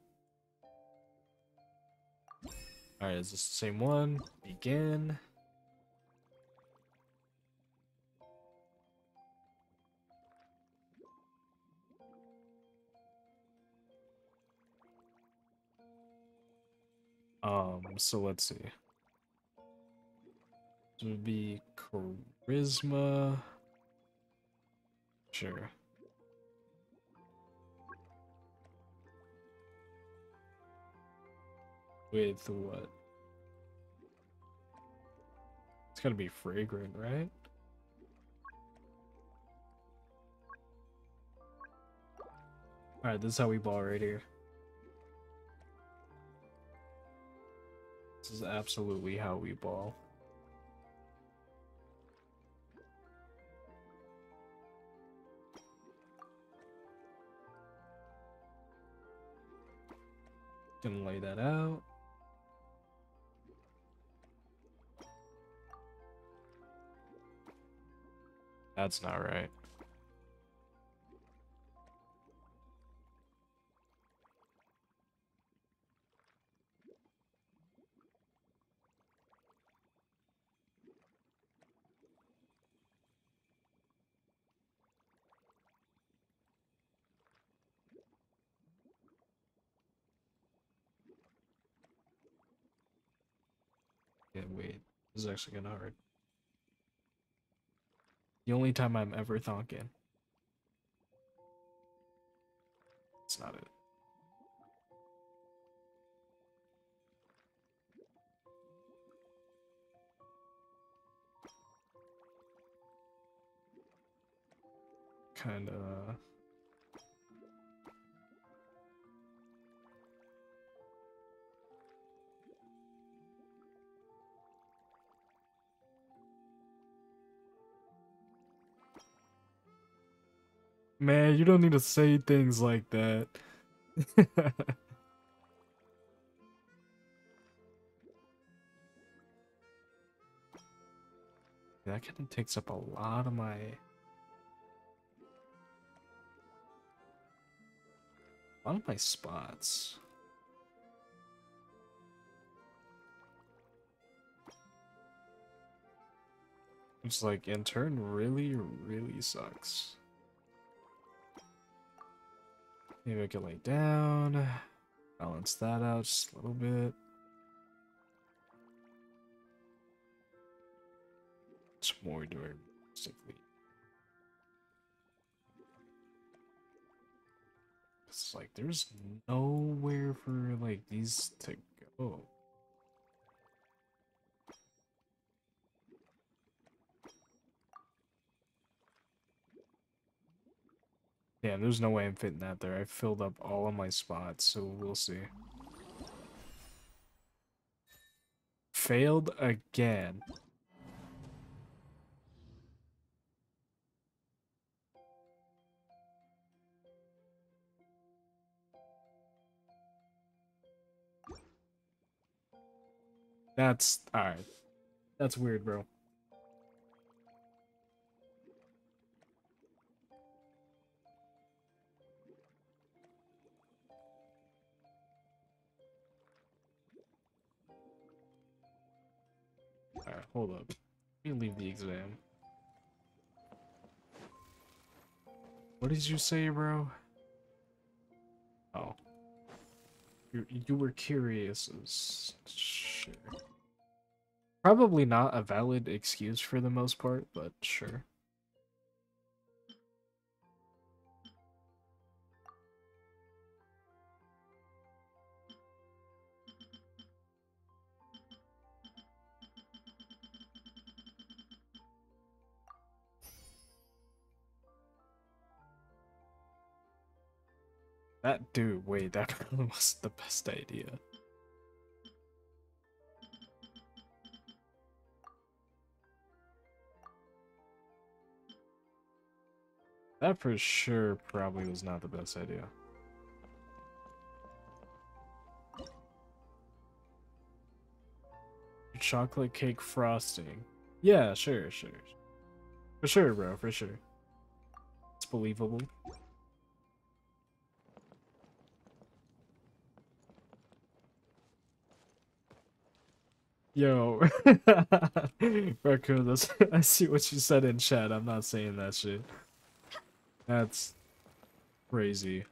Alright, is this the same one? Begin. Um, so let's see. This would be charisma. Sure. With what? It's gotta be fragrant, right? Alright, this is how we ball right here. This is absolutely how we ball. Gonna lay that out. That's not right. This is actually gonna hurt. The only time I'm ever thonking. It's not it. Kinda. Man, you don't need to say things like that. <laughs> that kind of takes up a lot of my a lot of my spots. It's like intern really, really sucks. Maybe I can lay down, balance that out just a little bit. It's more do I realistically? It's like there's nowhere for like these to go. Yeah, there's no way I'm fitting that there. I filled up all of my spots, so we'll see. Failed again. That's alright. That's weird, bro. Hold up. Let me leave the exam. What did you say, bro? Oh. You, you were curious sure. Probably not a valid excuse for the most part, but sure. That dude, wait, that <laughs> wasn't the best idea. That for sure probably was not the best idea. Chocolate cake frosting. Yeah, sure, sure. For sure, bro, for sure. It's believable. Yo, <laughs> Raccoon, I see what you said in chat. I'm not saying that shit. That's crazy.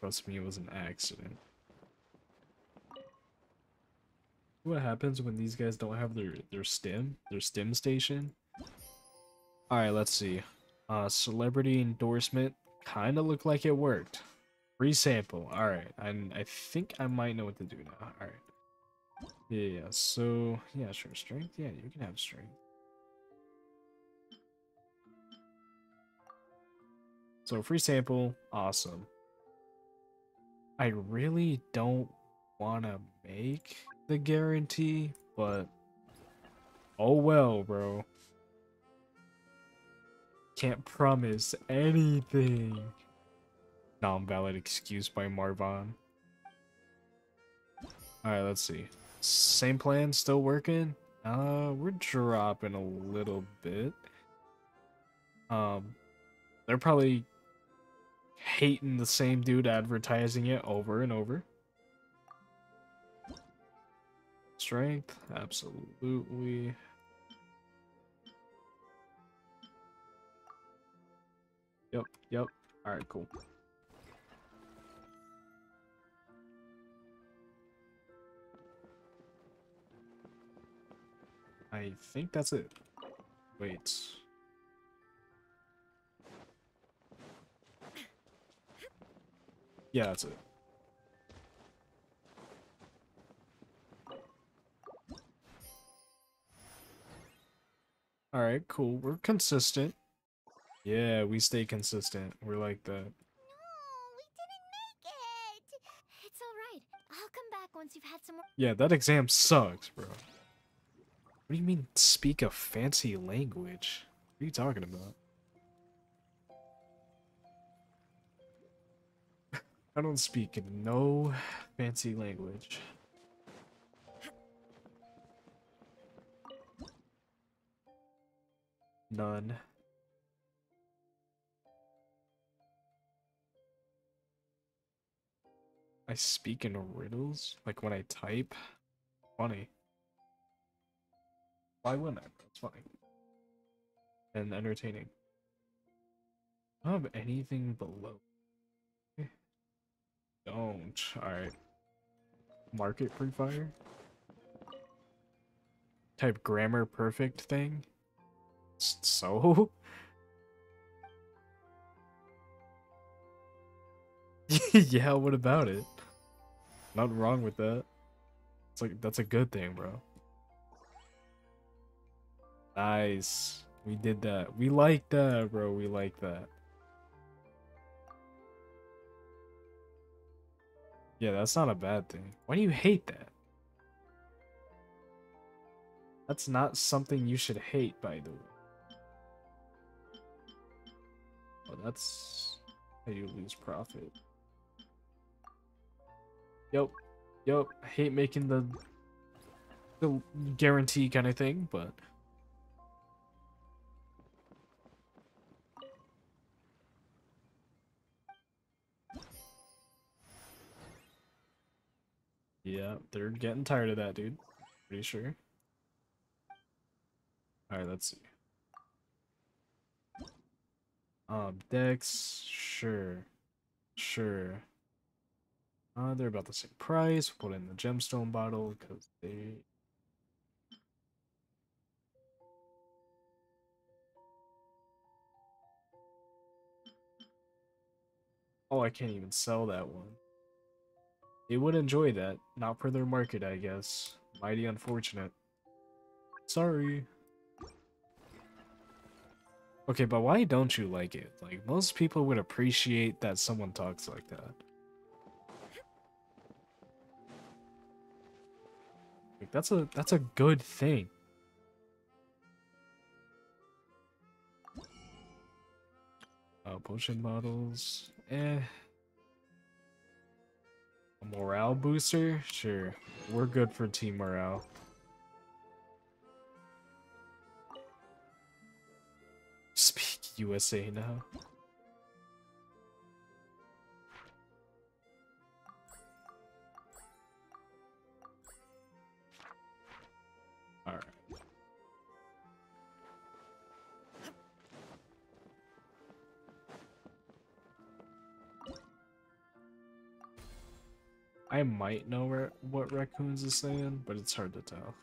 Trust me, it was an accident. What happens when these guys don't have their their stim, their stim station? All right, let's see. Uh, celebrity endorsement kind of looked like it worked. Free sample. All right, and I think I might know what to do now. All right. Yeah, yeah. So yeah, sure. Strength. Yeah, you can have strength. So free sample, awesome. I really don't want to make the guarantee, but oh well, bro. Can't promise anything. Non-valid excuse by Marvon. Alright, let's see. Same plan, still working? Uh, we're dropping a little bit. Um, they're probably hating the same dude advertising it over and over. Strength, absolutely. Yep, yep. Alright, cool. I think that's it. Wait. Yeah, that's it. Alright, cool. We're consistent. Yeah, we stay consistent. We're like that. It's alright. I'll come back once you've had some more. Yeah, that exam sucks, bro. What do you mean, speak a fancy language? What are you talking about? <laughs> I don't speak in no fancy language. None. I speak in riddles? Like when I type? Funny. Why wouldn't I? It's funny. And entertaining. I don't have anything below. Eh. Don't. Alright. Market pre fire? Type grammar perfect thing? So? <laughs> yeah, what about it? Nothing wrong with that. It's like that's a good thing, bro. Nice. We did that. We like that, bro. We like that. Yeah, that's not a bad thing. Why do you hate that? That's not something you should hate, by the way. Oh, that's how you lose profit. Yep. Yep. I hate making the the guarantee kind of thing, but yeah, they're getting tired of that, dude. Pretty sure. All right, let's see. Um, Dex, sure, sure. Uh, they're about the same price. We'll put in the gemstone bottle because they. Oh, I can't even sell that one. They would enjoy that. Not for their market, I guess. Mighty unfortunate. Sorry. Okay, but why don't you like it? Like, most people would appreciate that someone talks like that. Like, that's a that's a good thing. Uh, potion bottles, eh. Morale booster, sure. We're good for team morale. Speak USA now. I might know what Raccoons is saying, but it's hard to tell.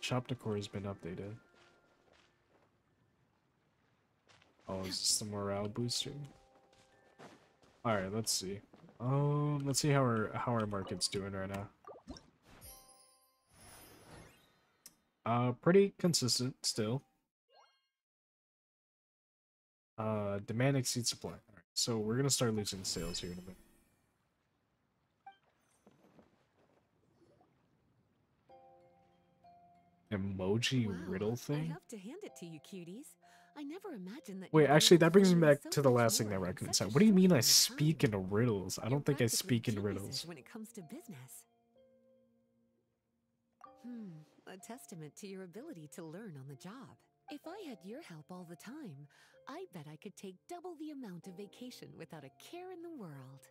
Shop decor has been updated. Oh, is this the morale booster? Alright, let's see. Um, let's see how our how our market's doing right now. Uh, pretty consistent still. Uh, demand exceeds supply. Alright, so we're gonna start losing sales here in a minute. Emoji Wow, riddle I'd thing? to hand it to you, cuties. I never imagined that. Wait, actually, that brings me back so to the last thing that more in Raccoon such said. What do you mean I speak in riddles? I don't think I speak in riddles. When it comes to business. Hmm, a testament to your ability to learn on the job. If I had your help all the time, I bet I could take double the amount of vacation without a care in the world.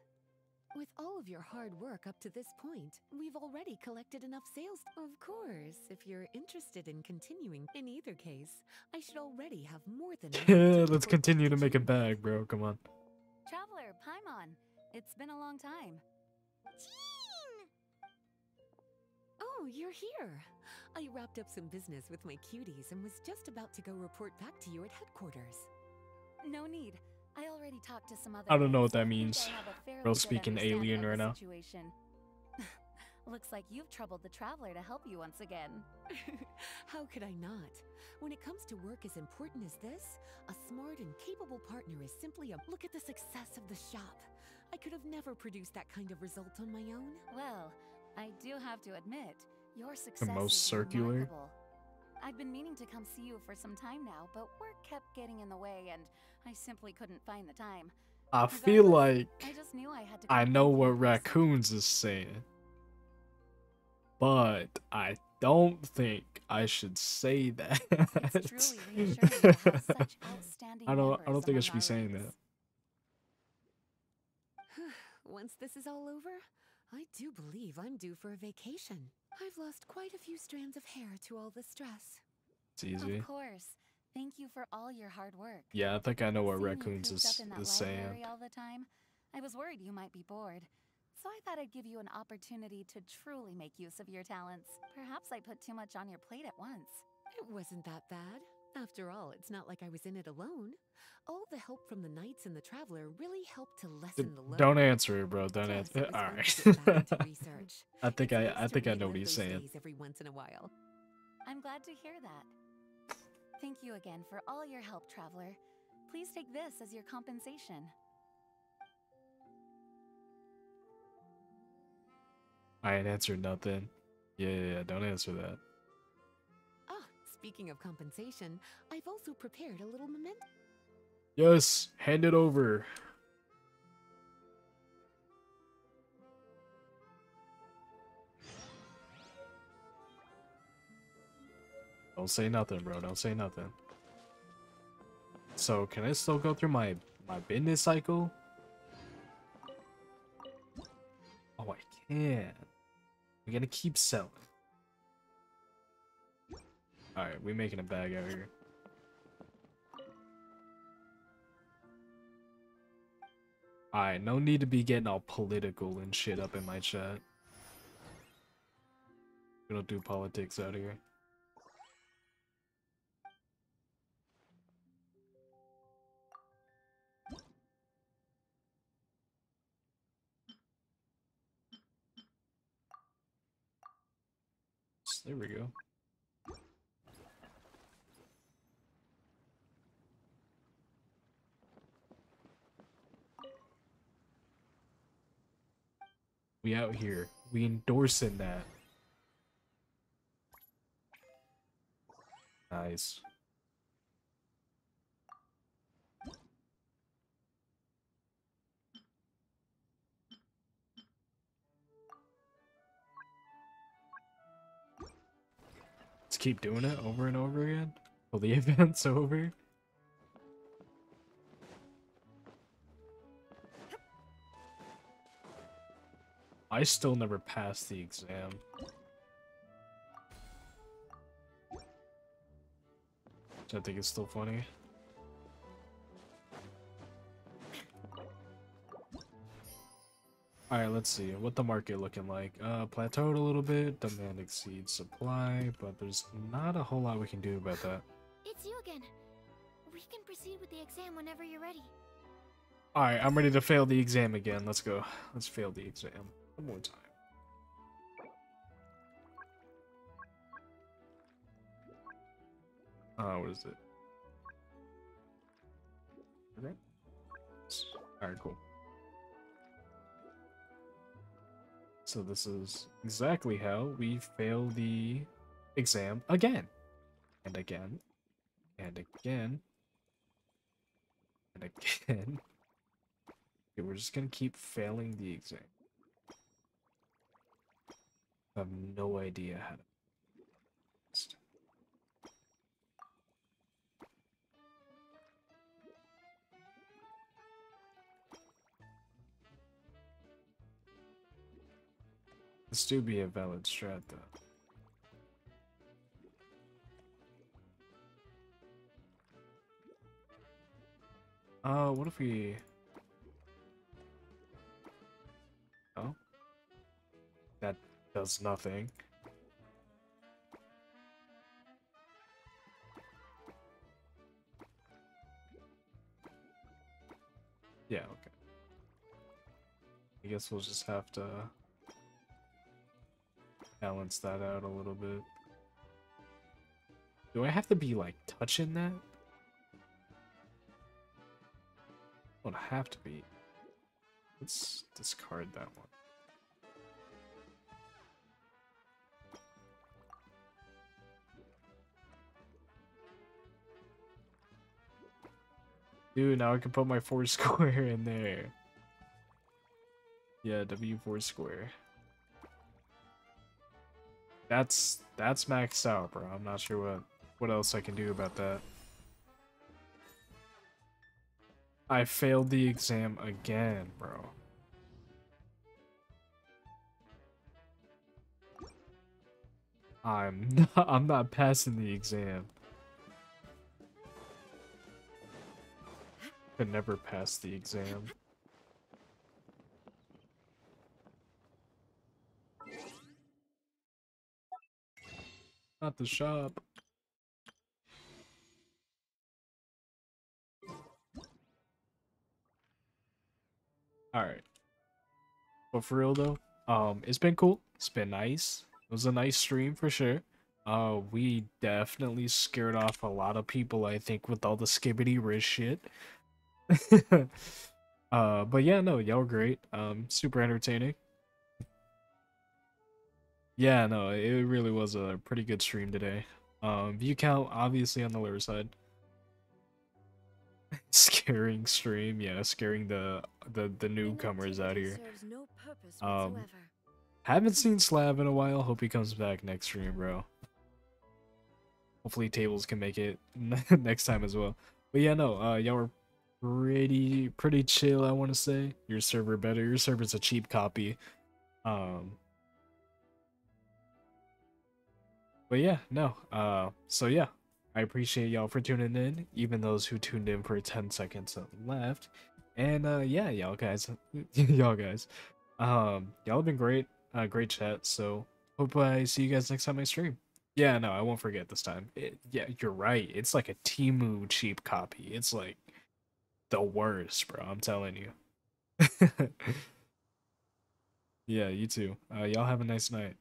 With all of your hard work up to this point, we've already collected enough sales. Of course, if you're interested in continuing, in either case, I should already have more than Yeah, <laughs> let's continue to make a bag, bro. Come on. Traveler, Paimon. It's been a long time. Jean! Oh, you're here. I wrapped up some business with my cuties and was just about to go report back to you at headquarters. No need. I already talked to some other. I don't know what that means. I have a fairly Bro good speaking alien the right now. Situation. <laughs> Looks like you've troubled the traveler to help you once again. <laughs> How could I not? When it comes to work as important as this, a smart and capable partner is simply a look at the success of the shop. I could have never produced that kind of result on my own. Well, I do have to admit, your success the most is circular. remarkable. I've been meaning to come see you for some time now, but work kept getting in the way, and I simply couldn't find the time. I feel Regardless, like I just knew I had to. I know what raccoons is saying, but I don't think I should say that. It's <laughs> truly reassuring to have such <laughs> I don't. I don't think I should be saying ranks. that. <sighs> Once this is all over, I do believe I'm due for a vacation. I've lost quite a few strands of hair to all the stress. It's easy. Of course. Thank you for all your hard work. Yeah, I think I know what Seeing raccoons cooped is up in that is saying. all the time, I was worried you might be bored. So I thought I'd give you an opportunity to truly make use of your talents. Perhaps I put too much on your plate at once. It wasn't that bad. After all, it's not like I was in it alone. All the help from the knights and the traveler really helped to lessen the load. Don't answer it, bro. Don't Plus, answer. <laughs> it was All fun right. to get back into research. I think It's I. nice I think I know what he's saying. Every once in a while. I'm glad to hear that. Thank you again for all your help, traveler. Please take this as your compensation. I ain't answered nothing. Yeah, yeah, yeah. Don't answer that. Ah, speaking of compensation, I've also prepared a little memento. Yes, hand it over. Don't say nothing, bro. Don't say nothing. So, can I still go through my my business cycle? Oh, I can. I'm gonna keep selling. All right, we making a bag out here. Alright, no need to be getting all political and shit up in my chat. We don't do politics out here. There we go. We out here. We endorsing that. Nice. Let's keep doing it over and over again till the <laughs> event's over. I still never passed the exam. Which I think it's still funny. Alright, let's see. What the market looking like? Uh, plateaued a little bit. Demand exceeds supply, but there's not a whole lot we can do about that. It's you again. We can proceed with the exam whenever you're ready. Alright, I'm ready to fail the exam again. Let's go. Let's fail the exam. One more time. Uh, what is it? Okay. Alright, cool. So this is exactly how we fail the exam again. And again. And again. And again. <laughs> Okay, we're just gonna keep failing the exam. I have no idea how to. This do be a valid strat, though. Uh, what if we... Oh? That does nothing. Yeah, okay. I guess we'll just have to balance that out a little bit. Do I have to be like touching that? Don't have to be. Let's discard that one. Dude, now I can put my four <laughs> square in there. Yeah, W4 square. That's that's maxed out, bro. I'm not sure what what else I can do about that. I failed the exam again, bro. I'm <laughs> not, I'm not passing the exam. Could never pass the exam. Not the shop. Alright. But for real though, um, it's been cool. It's been nice. It was a nice stream for sure. Uh, we definitely scared off a lot of people, I think, with all the skibidi wrist shit. <laughs> uh, but yeah, no, y'all great. Um, super entertaining. Yeah, no, it really was a pretty good stream today. Um, view count obviously on the lower side. <laughs> scaring stream, yeah, scaring the the the newcomers out here. Um, haven't seen Slab in a while. Hope he comes back next stream, bro. Hopefully tables can make it <laughs> next time as well. But yeah, no, uh, y'all were pretty pretty chill. I want to say your server better. Your server's a cheap copy. Um, but yeah, no. Uh, so yeah, I appreciate y'all for tuning in, even those who tuned in for 10 seconds left. And uh, yeah, y'all guys, <laughs> y'all guys, um, y'all have been great. Uh, great chat. So hope I see you guys next time I stream. Yeah, no, I won't forget this time. It, yeah, you're right. It's like a Temu cheap copy. It's like the worst, bro. I'm telling you. <laughs> yeah, you too. Uh, y'all have a nice night.